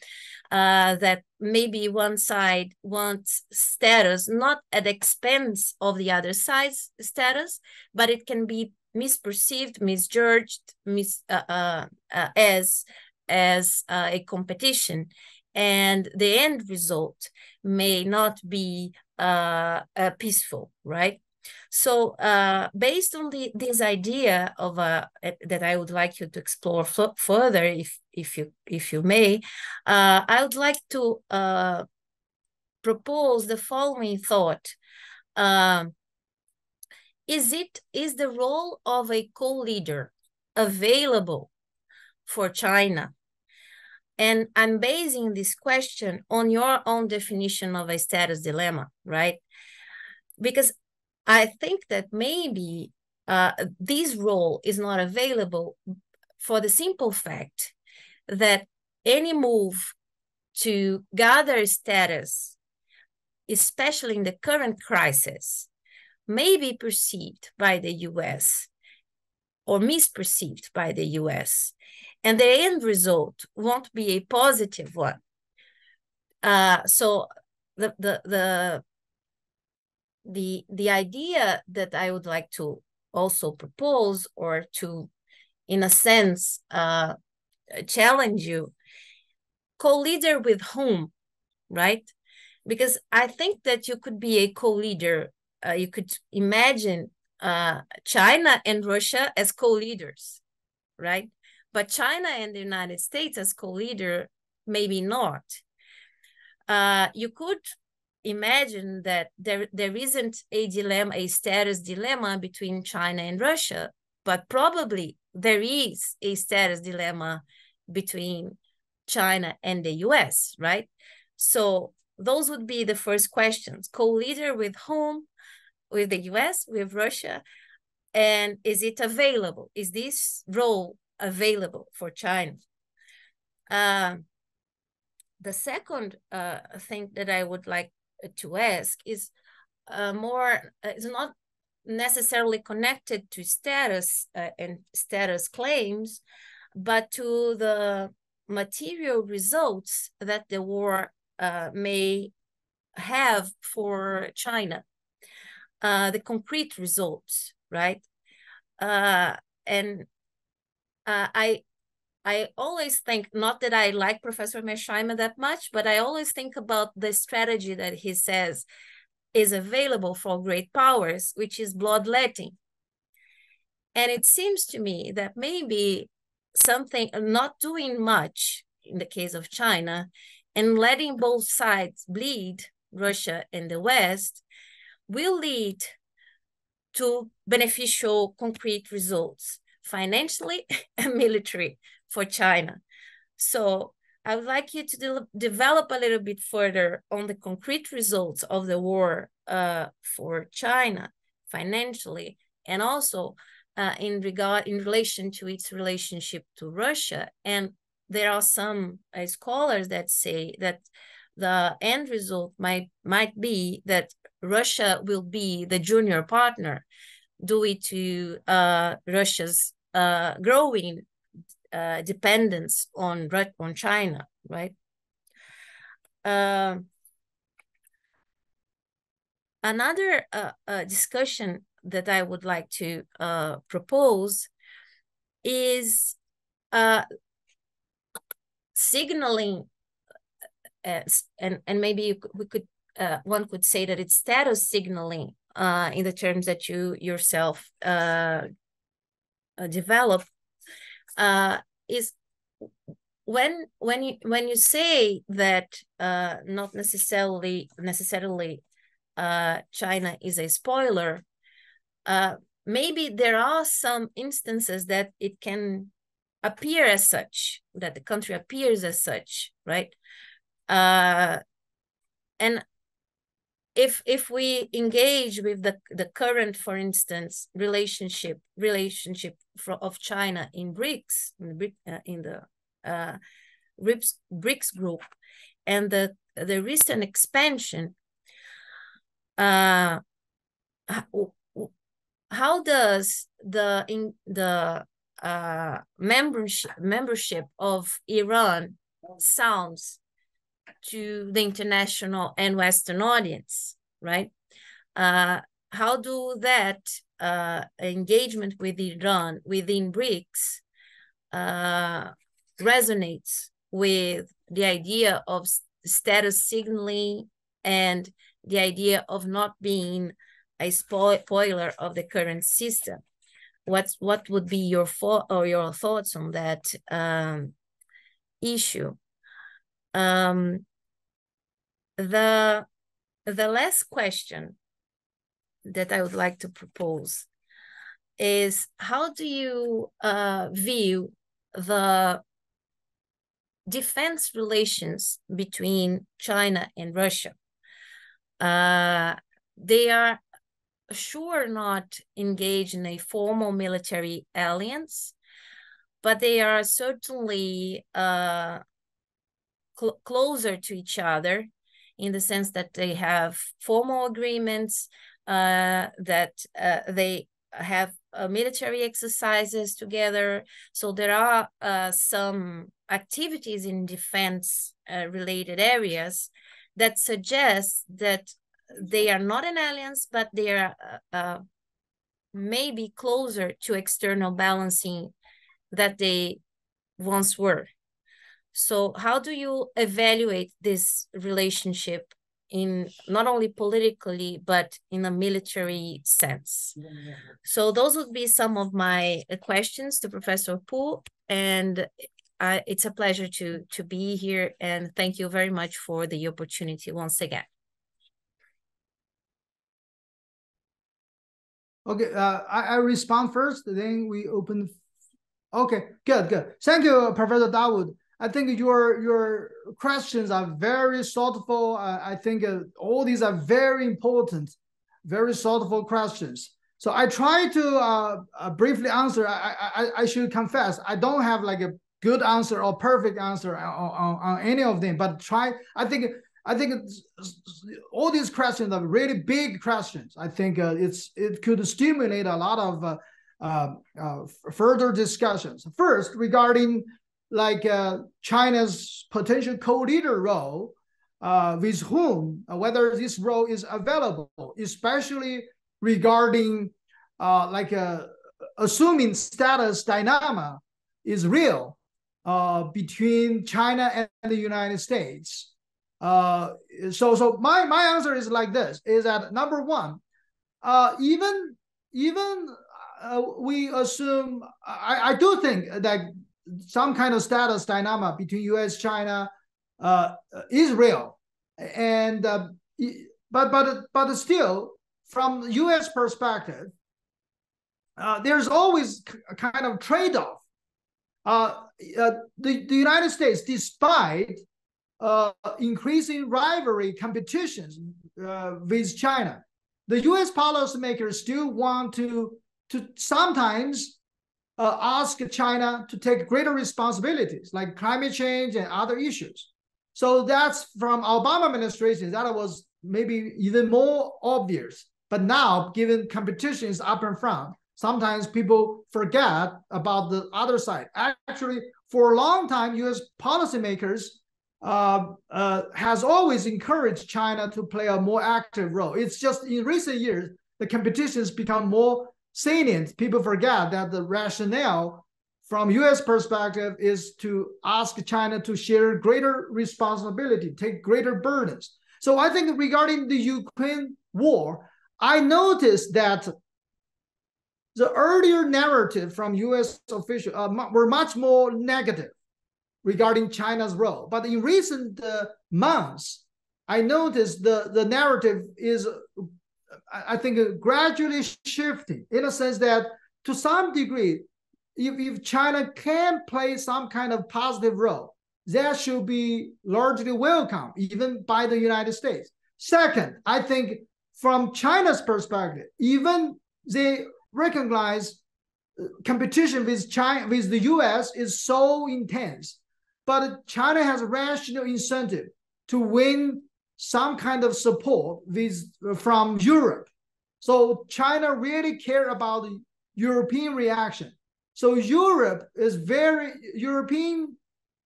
Uh, that maybe one side wants status not at the expense of the other side's status, but it can be misperceived, misjudged, mis uh, uh, uh as as uh, a competition, and the end result may not be uh, peaceful, right? So uh, based on the, this idea of uh, that I would like you to explore further, if if you if you may, uh, I would like to uh, propose the following thought. Um, is it is the role of a co-leader available for China? And I'm basing this question on your own definition of a status dilemma, right? Because I think that maybe uh, this role is not available for the simple fact that any move to gather status, especially in the current crisis, may be perceived by the US or misperceived by the US, and the end result won't be a positive one. Uh, so the, the, the the the idea that I would like to also propose or to, in a sense, uh, challenge you, co-leader with whom, right? Because I think that you could be a co-leader. Uh, you could imagine uh, China and Russia as co-leaders, right? But China and the United States as co-leader, maybe not. Uh, you could imagine that there there isn't a dilemma, a status dilemma between China and Russia, but probably there is a status dilemma between China and the US, right? So those would be the first questions. Co-leader with whom? With the US, with Russia? And is it available? Is this role available for China? Uh, the second uh, thing that I would like to ask is uh, more uh, it's not necessarily connected to status uh, and status claims but to the material results that the war uh, may have for china uh, the concrete results right uh, i I always think, not that I like Professor Mearsheimer that much, but I always think about the strategy that he says is available for great powers, which is bloodletting. And it seems to me that maybe something, not doing much in the case of China, and letting both sides bleed, Russia and the West, will lead to beneficial concrete results financially and military for China. So I would like you to de develop a little bit further on the concrete results of the war uh, for China financially, and also uh, in regard in relation to its relationship to Russia. And there are some uh, scholars that say that the end result might might be that Russia will be the junior partner due to uh, Russia's uh, growing uh, dependence on on China, right? Uh, another uh, uh, discussion that I would like to propose is signaling, and and maybe we could one could say that it's status signaling uh, in the terms that you yourself uh, uh, develop uh, is when when you when you say that uh, not necessarily necessarily uh, China is a spoiler, uh, maybe there are some instances that it can appear as such, that the country appears as such, right? Uh, and if if we engage with the the current, for instance, relationship relationship for, of China in BRICS in the, uh, in the uh, BRICS, BRICS group, and the the recent expansion, uh, how does the in the uh, membership membership of Iran sounds to the international and Western audience, right? Uh, how do that uh, engagement with Iran within BRICS uh, resonates with the idea of status signaling and the idea of not being a spoiler of the current system. What's what would be your or your thoughts on that um, issue? Um, the the last question that I would like to propose is how do you uh, view the defense relations between China and Russia? Uh, they are sure not engaged in a formal military alliance, but they are certainly uh, cl closer to each other in the sense that they have formal agreements, uh, that uh, they have uh, military exercises together. So there are uh, some activities in defense uh, related areas that suggest that they are not an alliance, but they are uh, maybe closer to external balancing that they once were. So how do you evaluate this relationship in not only politically, but in a military sense? So those would be some of my questions to Professor Pu. And uh, it's a pleasure to, to be here. And thank you very much for the opportunity once again. Okay, uh, I, I respond first, then we open. Okay, good, good. Thank you, Professor Dawood. I think your your questions are very thoughtful. Uh, I think uh, all these are very important, very thoughtful questions. So I try to uh, uh, briefly answer. I, I I should confess I don't have like a good answer or perfect answer on, on, on any of them, but try. I think I think all these questions are really big questions. I think uh, it's it could stimulate a lot of uh, uh, uh further discussions. First, regarding like uh, China's potential co-leader role, uh, with whom, whether this role is available, especially regarding like assuming status dynamic is real between China and the United States. Uh, so so my my answer is like this: is that number one, uh, even even uh, we assume I, I do think that some kind of status dynamic between U.S. China uh, is real, and uh, but but but still from U.S. perspective, uh, there's always a kind of trade off. Uh, uh, the the United States, despite uh, increasing rivalry competitions with China. The U.S. policymakers still want to to sometimes uh, ask China to take greater responsibilities, like climate change and other issues. So that's from Obama administration. That was maybe even more obvious. But now, given competition is up in front, sometimes people forget about the other side. Actually, for a long time, U.S. policymakers uh, uh, has always encouraged China to play a more active role. It's just in recent years, the competition has become more salient. People forget that the rationale from US perspective is to ask China to share greater responsibility, take greater burdens. So I think regarding the Ukraine war, I noticed that the earlier narrative from US officials uh, were much more negative regarding China's role. But in recent uh, months, I noticed the, the narrative is, I think, gradually shifting in a sense that to some degree, if, if China can play some kind of positive role, that should be largely welcome, even by the United States. Second, I think from China's perspective, even they recognize uh, competition with China with the US is so intense, but China has a rational incentive to win some kind of support with from Europe. So China really care about the European reaction. So Europe is very European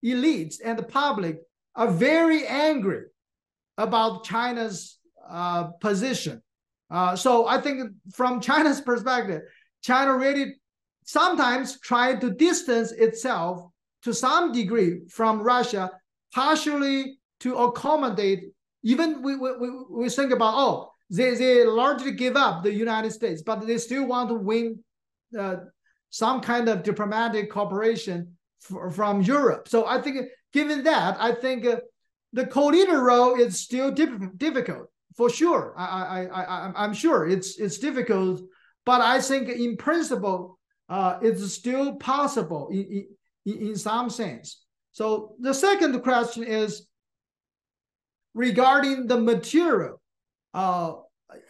elites and the public are very angry about China's uh, position. Uh, so I think from China's perspective, China really sometimes try to distance itself to some degree from Russia, partially to accommodate. Even we, we, we think about, oh, they, they largely give up the United States, but they still want to win uh, some kind of diplomatic cooperation from Europe. So I think, given that, I think uh, the co-leader role is still difficult for sure. I, I, I, I'm sure it's it's difficult, but I think in principle, uh, it's still possible in, in, in some sense. So the second question is regarding the material uh,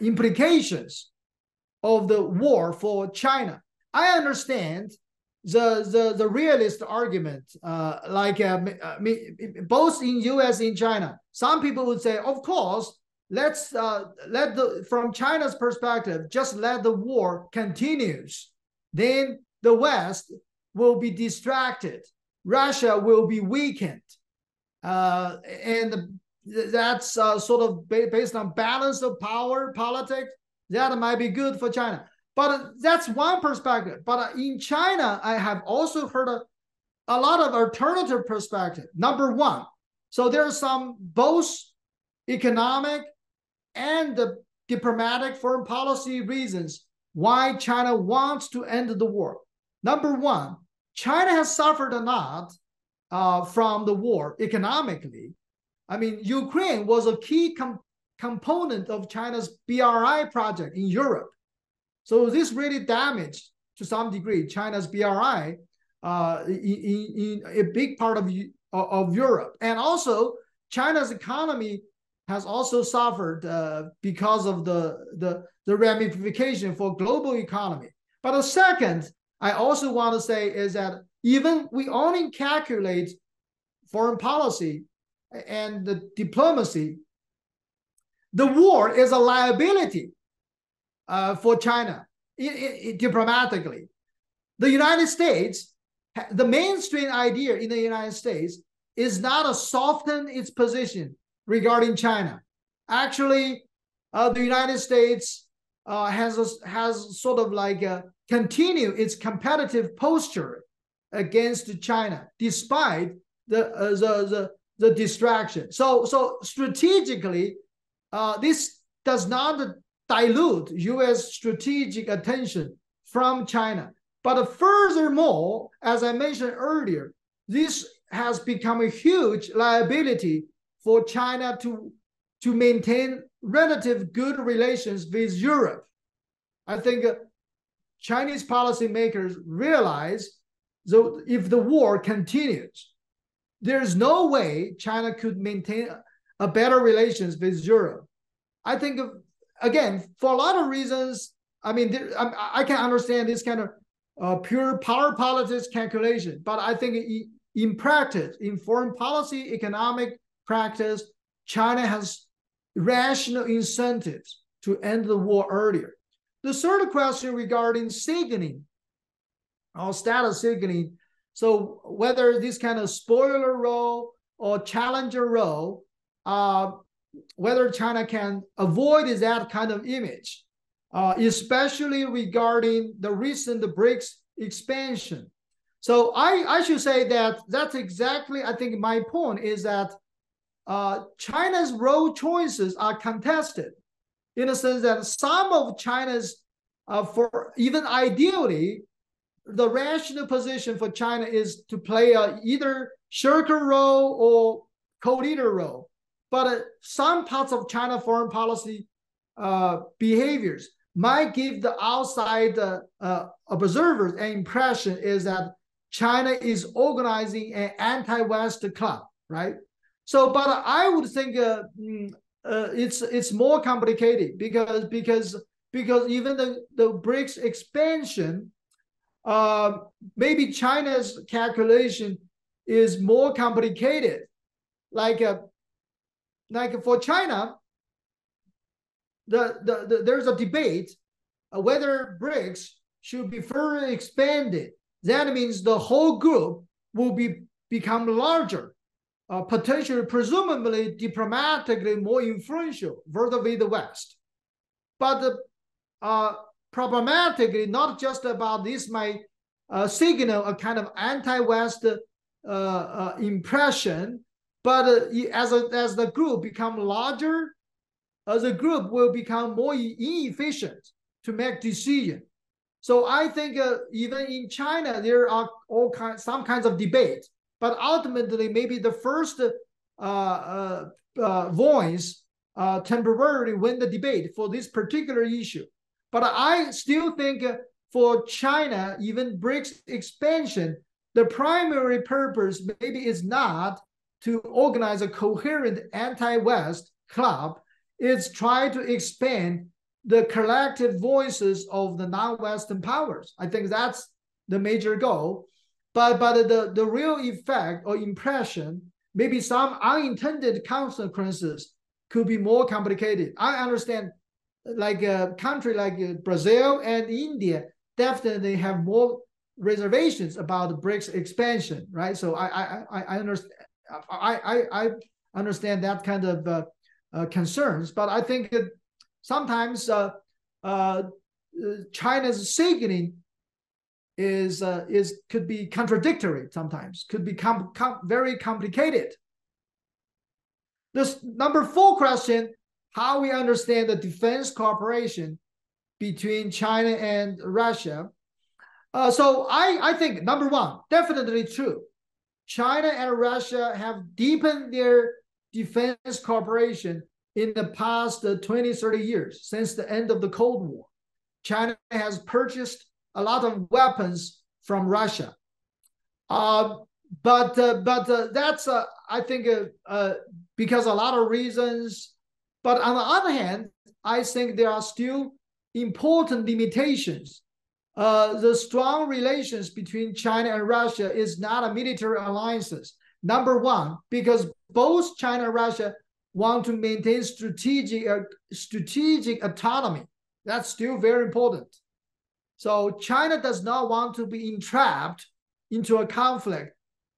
implications of the war for China. I understand the the the realist argument, uh, like uh, uh both in U.S. and China. Some people would say, of course, let's uh, let the from China's perspective, just let the war continues. Then the West will be distracted. Russia will be weakened, uh, and that's uh, sort of based on balance of power politics. That might be good for China. But that's one perspective. But in China, I have also heard a, a lot of alternative perspective. Number one, so there's some both economic and diplomatic foreign policy reasons why China wants to end the war. Number one, China has suffered a lot uh, from the war economically. I mean, Ukraine was a key com component of China's BRI project in Europe. So this really damaged to some degree China's BRI uh, in, in, a big part of, of Europe. And also China's economy has also suffered uh, because of the, the, the ramification for global economy. But the second, I also want to say is that even we only calculate foreign policy and the diplomacy, the war is a liability uh, for China diplomatically. The United States, the mainstream idea in the United States is not to soften its position regarding China. Actually, uh, the United States uh, has a, has sort of like a, continue its competitive posture against China, despite the uh, the, the the distraction. So so strategically, uh, this does not dilute U.S. strategic attention from China. But furthermore, as I mentioned earlier, this has become a huge liability for China to, to maintain relative good relations with Europe. I think Chinese policymakers realize that if the war continues, there's no way China could maintain a better relations with Europe. I think again, for a lot of reasons, I mean, there, I, I, can understand this kind of uh, pure power politics calculation, but I think in, in practice, in foreign policy, economic practice, China has rational incentives to end the war earlier. The third question regarding signaling, or status signaling, so whether this kind of spoiler role or challenger role, uh, whether China can avoid that kind of image, uh, especially regarding the recent BRICS expansion. So I, I should say that that's exactly, I think my point is that uh, China's role choices are contested in the sense that some of China's, uh, for even ideally, the rational position for China is to play a either shirker role or co-leader role. But uh, some parts of China foreign policy uh, behaviors might give the outside uh, uh, observers an impression is that China is organizing an anti-West club, right? So, but I would think uh, mm, uh, it's it's more complicated because because because even the the BRICS expansion, uh, maybe China's calculation is more complicated. Like a uh, like for China, the, the, the there's a debate uh, whether BRICS should be further expanded. That means the whole group will be become larger, uh, potentially, presumably, diplomatically more influential vis-a-vis the West. But uh, problematically, not just about this might uh, signal a kind of anti-West uh, uh, impression, but uh, as, a, as the group become larger, as a group will become more inefficient to make decision. So I think uh, even in China, there are all kinds, some kinds of debate, but ultimately maybe the first uh, uh, uh, voice uh, temporarily win the debate for this particular issue. But I still think for China, even BRICS expansion, the primary purpose maybe is not to organize a coherent anti-West club, it's try to expand the collective voices of the non-Western powers. I think that's the major goal. But but the, the real effect or impression, maybe some unintended consequences could be more complicated. I understand like a country like Brazil and India definitely have more reservations about the BRICS expansion, right? So I I I, understand I, I I understand that kind of uh, uh, concerns, but I think that sometimes uh, uh, China's signaling is uh, is could be contradictory. Sometimes could be com com very complicated. This number four question: How we understand the defense cooperation between China and Russia? Uh, so I I think number one, definitely true. China and Russia have deepened their defense cooperation in the past uh, 20, 30 years since the end of the Cold War. China has purchased a lot of weapons from Russia. Uh, but uh, but that's uh, I think uh, because a lot of reasons. But on the other hand, I think there are still important limitations. the strong relations between China and Russia is not a military alliances. Number one, because both China and Russia want to maintain strategic uh, strategic autonomy. That's still very important. So China does not want to be entrapped into a conflict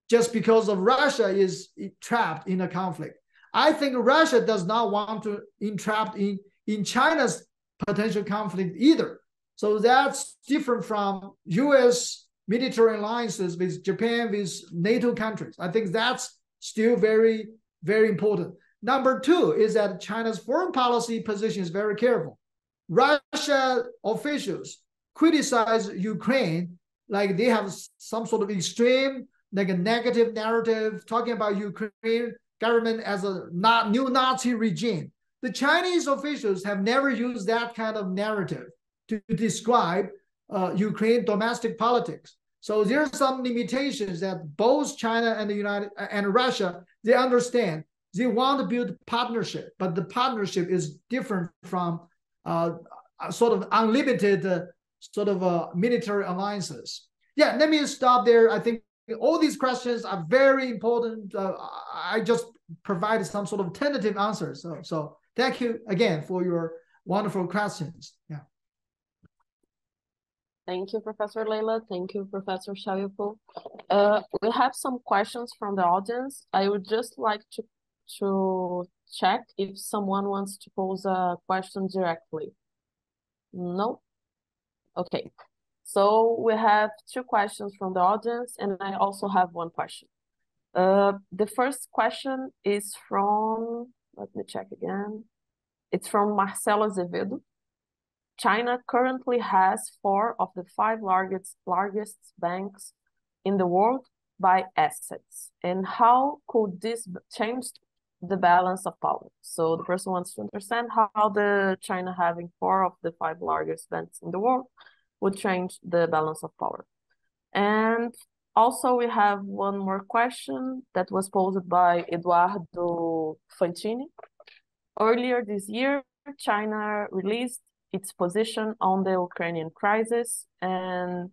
just because of Russia is trapped in a conflict. I think Russia does not want to entrapped in in China's potential conflict either. So that's different from U.S. military alliances with Japan, with NATO countries. I think that's still very, very important. Number two is that China's foreign policy position is very careful. Russia officials criticize Ukraine like they have some sort of extreme, like a negative narrative, talking about Ukraine government as a not new Nazi regime. The Chinese officials have never used that kind of narrative to describe uh, Ukraine domestic politics. So there are some limitations that both China and the United and Russia they understand they want to build partnership, but the partnership is different from uh, sort of unlimited uh, sort of uh, military alliances. Yeah, let me stop there. I think all these questions are very important. Uh, I just provided some sort of tentative answers. So, so thank you again for your wonderful questions. Yeah. Thank you, Professor Layla. Thank you, Professor Xiaoyu Pu. Uh, we have some questions from the audience. I would just like to to check if someone wants to pose a question directly. No? Okay. So we have two questions from the audience, and I also have one question. Uh, the first question is from, let me check again. It's from Marcelo Azevedo. China currently has four of the five largest, largest banks in the world by assets. And how could this change the balance of power. So the person wants to understand how the China having four of the five largest banks in the world would change the balance of power. And also we have one more question that was posed by Eduardo Fantini. earlier this year, China released its position on the Ukrainian crisis and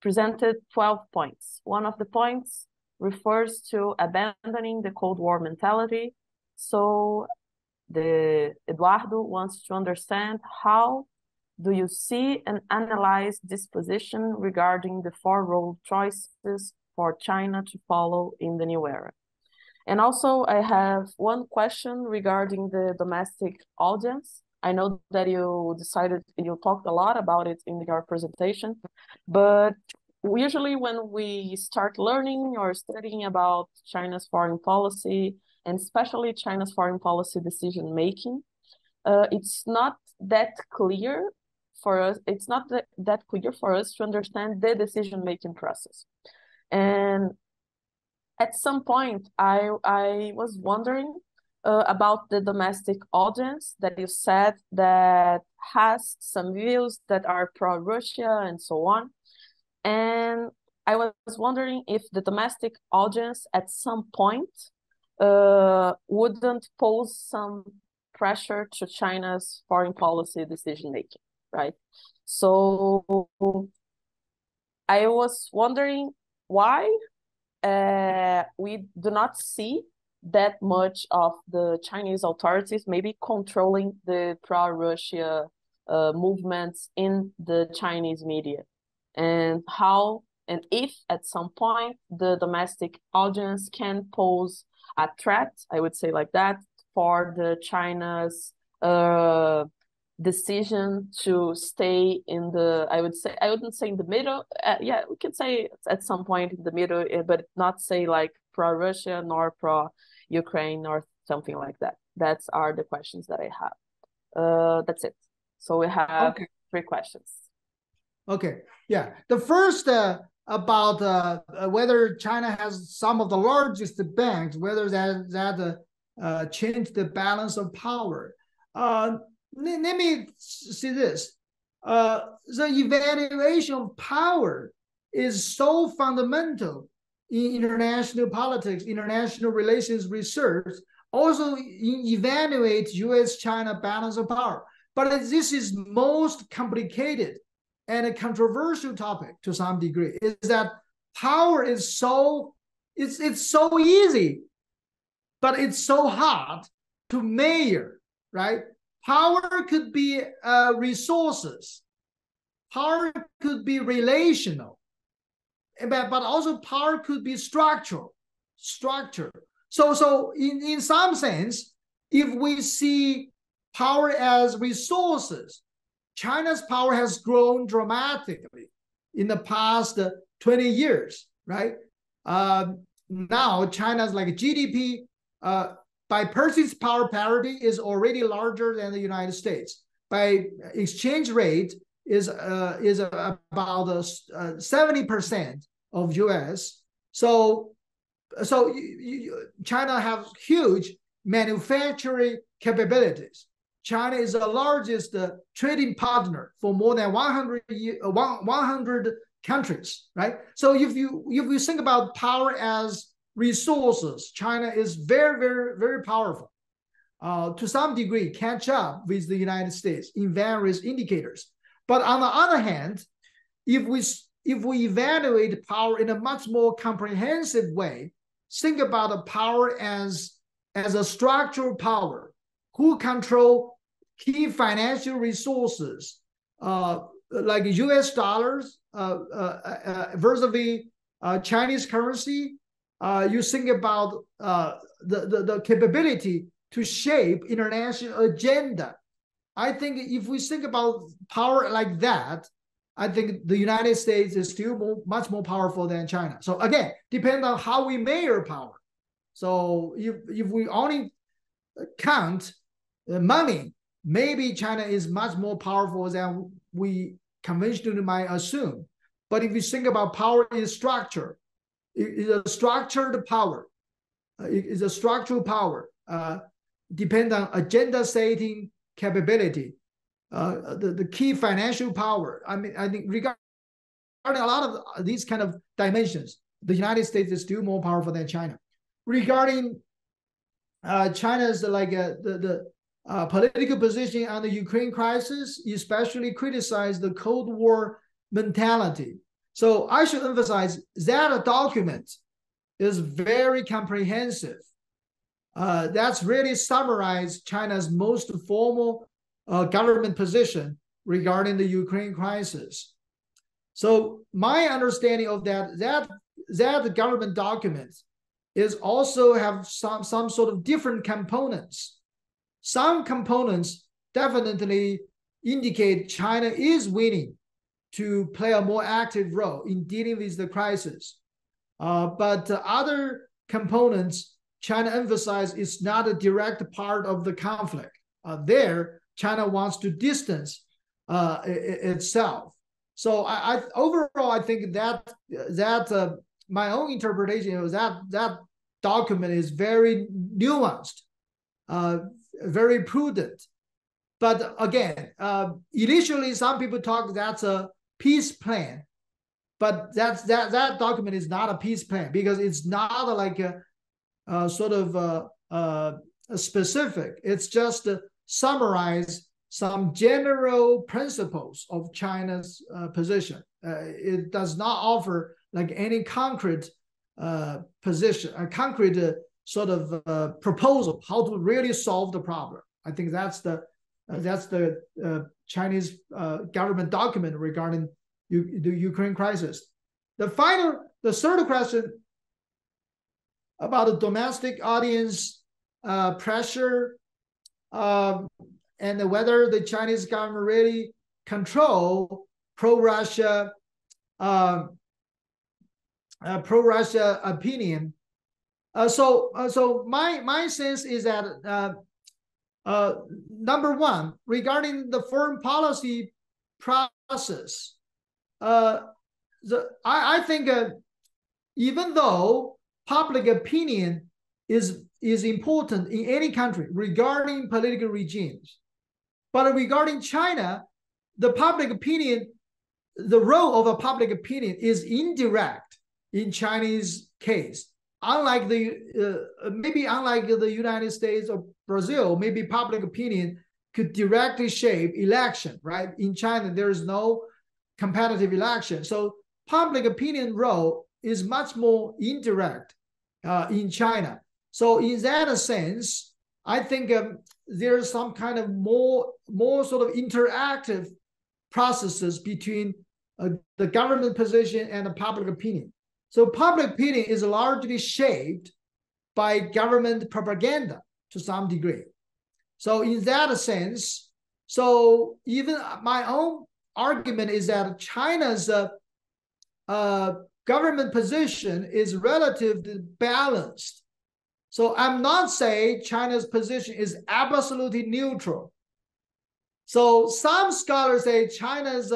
presented 12 points. One of the points refers to abandoning the Cold War mentality. So the Eduardo wants to understand how do you see and analyze this position regarding the four role choices for China to follow in the new era? And also, I have one question regarding the domestic audience. I know that you decided, you talked a lot about it in your presentation, but usually when we start learning or studying about China's foreign policy, and especially China's foreign policy decision making, uh, it's not that clear for us. It's not that, that clear for us to understand the decision making process. And at some point, I I was wondering uh, about the domestic audience that you said that has some views that are pro Russia and so on, and I was wondering if the domestic audience at some point uh, wouldn't pose some pressure to China's foreign policy decision making, right? So I was wondering why uh, we do not see that much of the Chinese authorities maybe controlling the pro-Russia uh, movements in the Chinese media, and how and if at some point the domestic audience can pose a threat, I would say like that, for the China's uh, decision to stay in the i would say i wouldn't say in the middle uh, yeah we can say at some point in the middle eh, but not say like pro russia nor pro ukraine or something like that. That's are the questions that i have. Uh that's it. So we have okay. three questions. Okay. Yeah. The first uh, about uh, uh whether china has some of the largest banks whether that that uh, uh changed the balance of power. Uh let me see this. Uh, the evaluation of power is so fundamental in international politics, international relations research, also evaluate U.S.-China balance of power. But this is most complicated and a controversial topic to some degree. Is that power is so it's it's so easy, but it's so hard to measure, right? Power could be uh, resources. Power could be relational. But, but also power could be structural. Structure. So, so in, in some sense, if we see power as resources, China's power has grown dramatically in the past 20 years, right? Uh, now China's like GDP uh, by purchasing power parity is already larger than the United States. By exchange rate is uh, is about uh, seventy percent of U.S. So so China has huge manufacturing capabilities. China is the largest uh, trading partner for more than 100, uh, 100 countries, right? So if you if you think about power as resources, China is very, very, very powerful. Uh, to some degree, catch up with the United States in various indicators. But on the other hand, if we if we evaluate power in a much more comprehensive way, think about the power as as a structural power, who control key financial resources, uh, like U.S. dollars uh, uh, uh vis-a-vis uh, Chinese currency, uh, you think about uh, the, the, the capability to shape international agenda. I think if we think about power like that, I think the United States is still more, much more powerful than China. So again, depend on how we measure power. So if, if we only count money, maybe China is much more powerful than we conventionally might assume. But if you think about power in structure, is a structured power. Uh, it is a structural power. Uh, depend on agenda setting capability. Uh, the, the key financial power. I mean, I think regarding a lot of these kind of dimensions, the United States is still more powerful than China. Regarding uh, China's like uh, the, the uh, political position on the Ukraine crisis, especially criticize the Cold War mentality. So I should emphasize that a document is very comprehensive. Uh, that's really summarized China's most formal uh, government position regarding the Ukraine crisis. So my understanding of that that that government document is also have some some sort of different components. Some components definitely indicate China is willing to play a more active role in dealing with the crisis. Uh, but other components, China emphasized is not a direct part of the conflict. Uh, there, China wants to distance uh, itself. So I, I, overall, I think that that uh, my own interpretation is that that document is very nuanced, uh, very prudent. But again, uh, initially some people talk that's a peace plan, but that's that that document is not a peace plan because it's not like a, a sort of a, a, specific. It's just summarize some general principles of China's uh, position. Uh, it does not offer like any concrete uh, position, a concrete uh, sort of uh, proposal how to really solve the problem. I think that's the uh, that's the Chinese government document regarding U- the Ukraine crisis. The final, the third question about the domestic audience pressure. Um, and whether the Chinese government really control pro-Russia uh, uh, pro-Russia opinion. Uh, so, uh, so my my sense is that uh, uh, number one, regarding the foreign policy process, the I, I think even though public opinion is is important in any country regarding political regimes, but regarding China, the public opinion, the role of a public opinion is indirect in Chinese case. Unlike the uh, maybe unlike the United States or Brazil, maybe public opinion could directly shape election. Right in China, there is no competitive election, so public opinion role is much more indirect uh, in China. So in that sense, I think um, there's some kind of more more sort of interactive processes between uh, the government position and the public opinion. So public opinion is largely shaped by government propaganda to some degree. So in that sense, so even my own argument is that China's uh, uh, government position is relatively balanced so I'm not saying China's position is absolutely neutral. So some scholars say China's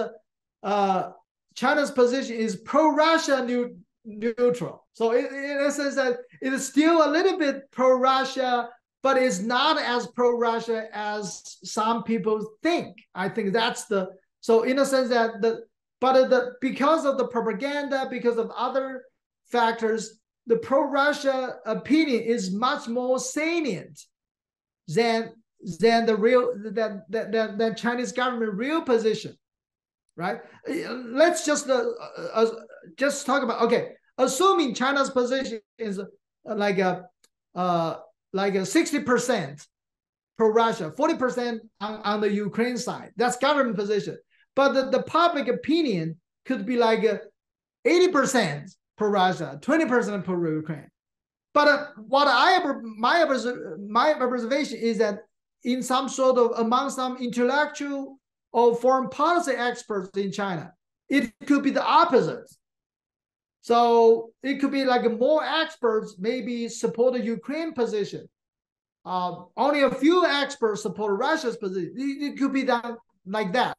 uh, China's position is pro-Russia new, neutral. So it, in a sense that it is still a little bit pro-Russia, but it's not as pro-Russia as some people think. I think that's the so in a sense that the but the because of the propaganda, because of other factors, the pro-Russia opinion is much more salient than than the real than than, than Chinese government real position, right? Let's just uh, uh, just talk about okay. Assuming China's position is like a uh, like a sixty percent pro-Russia, forty percent on, on the Ukraine side. That's government position, but the, the public opinion could be like eighty percent pro-Russia, 20% pro-Ukraine. But uh, what I my my observation is that in some sort of among some intellectual or foreign policy experts in China, it could be the opposite. So it could be like more experts maybe support the Ukraine position. Uh, only a few experts support Russia's position. It, it could be done like that.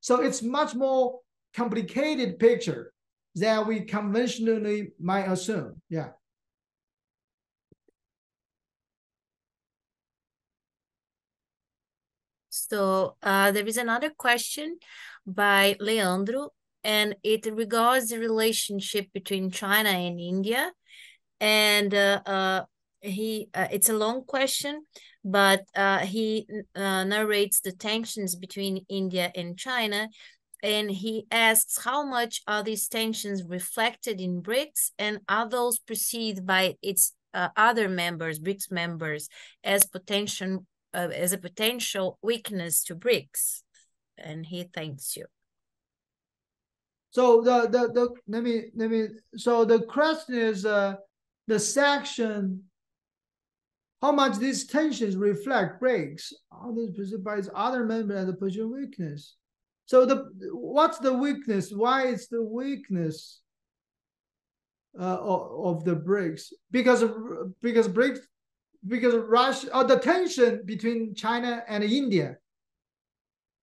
So it's much more complicated picture than we conventionally might assume. Yeah. So uh, there is another question by Leandro, and it regards the relationship between China and India. And uh, uh, he uh, it's a long question, but uh, he uh, narrates the tensions between India and China, and he asks how much are these tensions reflected in BRICS, and are those perceived by its uh, other members, BRICS members, as potential uh, as a potential weakness to BRICS, and he thanks you. So the the the let me let me so the question is uh the section how much these tensions reflect all this perceived by its other members as a potential weakness. So the what's the weakness? Why is the weakness uh, of, of the BRICS? Because of, because BRICS because Russia uh, the tension between China and India.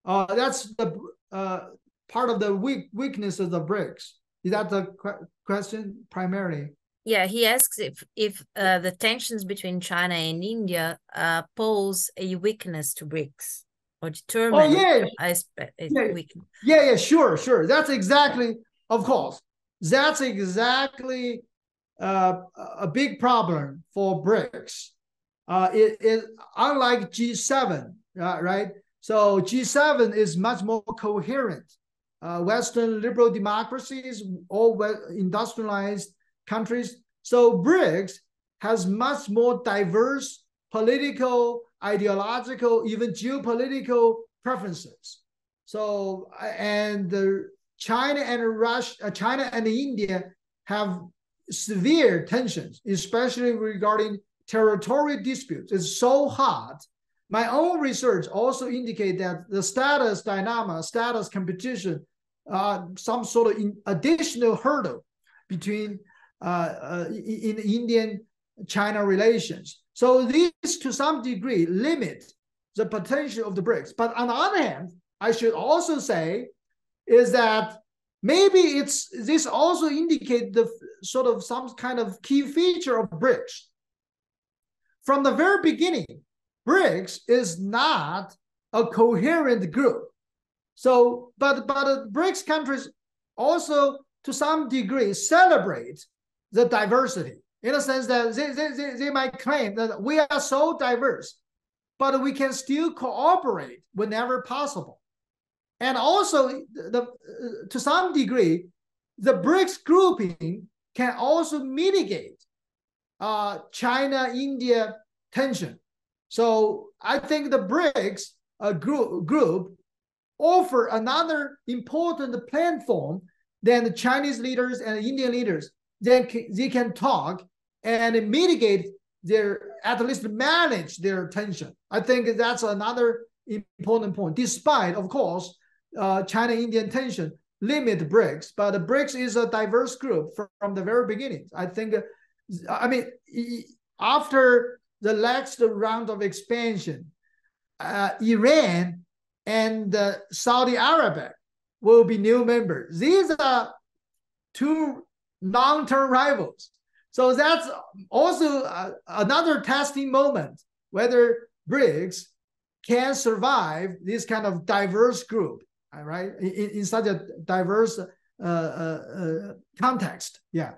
Uh, that's the uh, part of the weak weakness of the BRICS. Is that the qu question primarily? Yeah, he asks if if uh, the tensions between China and India uh, pose a weakness to BRICS or determine oh, yeah. a, a yeah. weakness. Yeah, yeah, sure, sure. That's exactly, of course, that's exactly uh, a big problem for BRICS. Uh, it, it unlike G7, uh, right? So G7 is much more coherent. Uh, Western liberal democracies, all industrialized countries. So BRICS has much more diverse political, ideological, even geopolitical preferences. So and China and Russia, uh, China and India have severe tensions, especially regarding territorial disputes. is so hard. My own research also indicate that the status dynamic, status competition, uh, some sort of additional hurdle between uh, uh, in Indian-China relations. So these, to some degree, limit the potential of the BRICS. But on the other hand, I should also say is that maybe it's this also indicate the sort of some kind of key feature of BRICS. From the very beginning, BRICS is not a coherent group. So, but but BRICS countries also to some degree celebrate the diversity in a sense that they, they, they might claim that we are so diverse, but we can still cooperate whenever possible. And also, the, to some degree, the BRICS grouping can also mitigate uh, China-India tension. So I think the BRICS uh, group, group offer another important platform than the Chinese leaders and Indian leaders then they can talk and mitigate their at least manage their tension. I think that's another important point. Despite, of course, uh, China-Indian tension limit BRICS, but BRICS is a diverse group from, from the very beginning. I think, I mean, after the last round of expansion, uh, Iran and uh, Saudi Arabia will be new members. These are two long-term rivals. So that's also uh, another testing moment whether BRICS can survive this kind of diverse group, right? In, in such a diverse uh, uh, uh, context. Yeah.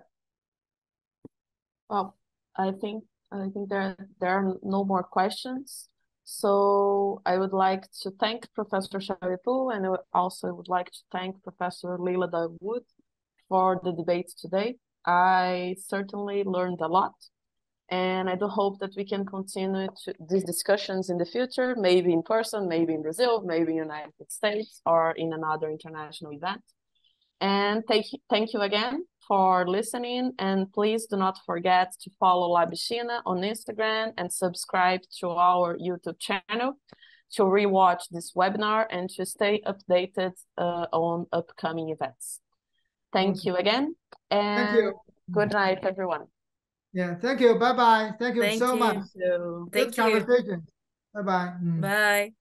Well, I think I think there there are no more questions. So I would like to thank Professor Xiaoyu and I also would like to thank Professor Layla Dawood for the debate today. I certainly learned a lot. And I do hope that we can continue to, these discussions in the future, maybe in person, maybe in Brazil, maybe in the United States, or in another international event. And thank, thank you again for listening. And please do not forget to follow LabChina on Instagram and subscribe to our YouTube channel to rewatch this webinar and to stay updated uh, on upcoming events. Thank you again. And thank you. good night, everyone. Yeah, thank you. Bye bye. Thank you thank so you. much. So, thank Good you. conversation. Bye bye. Mm. Bye.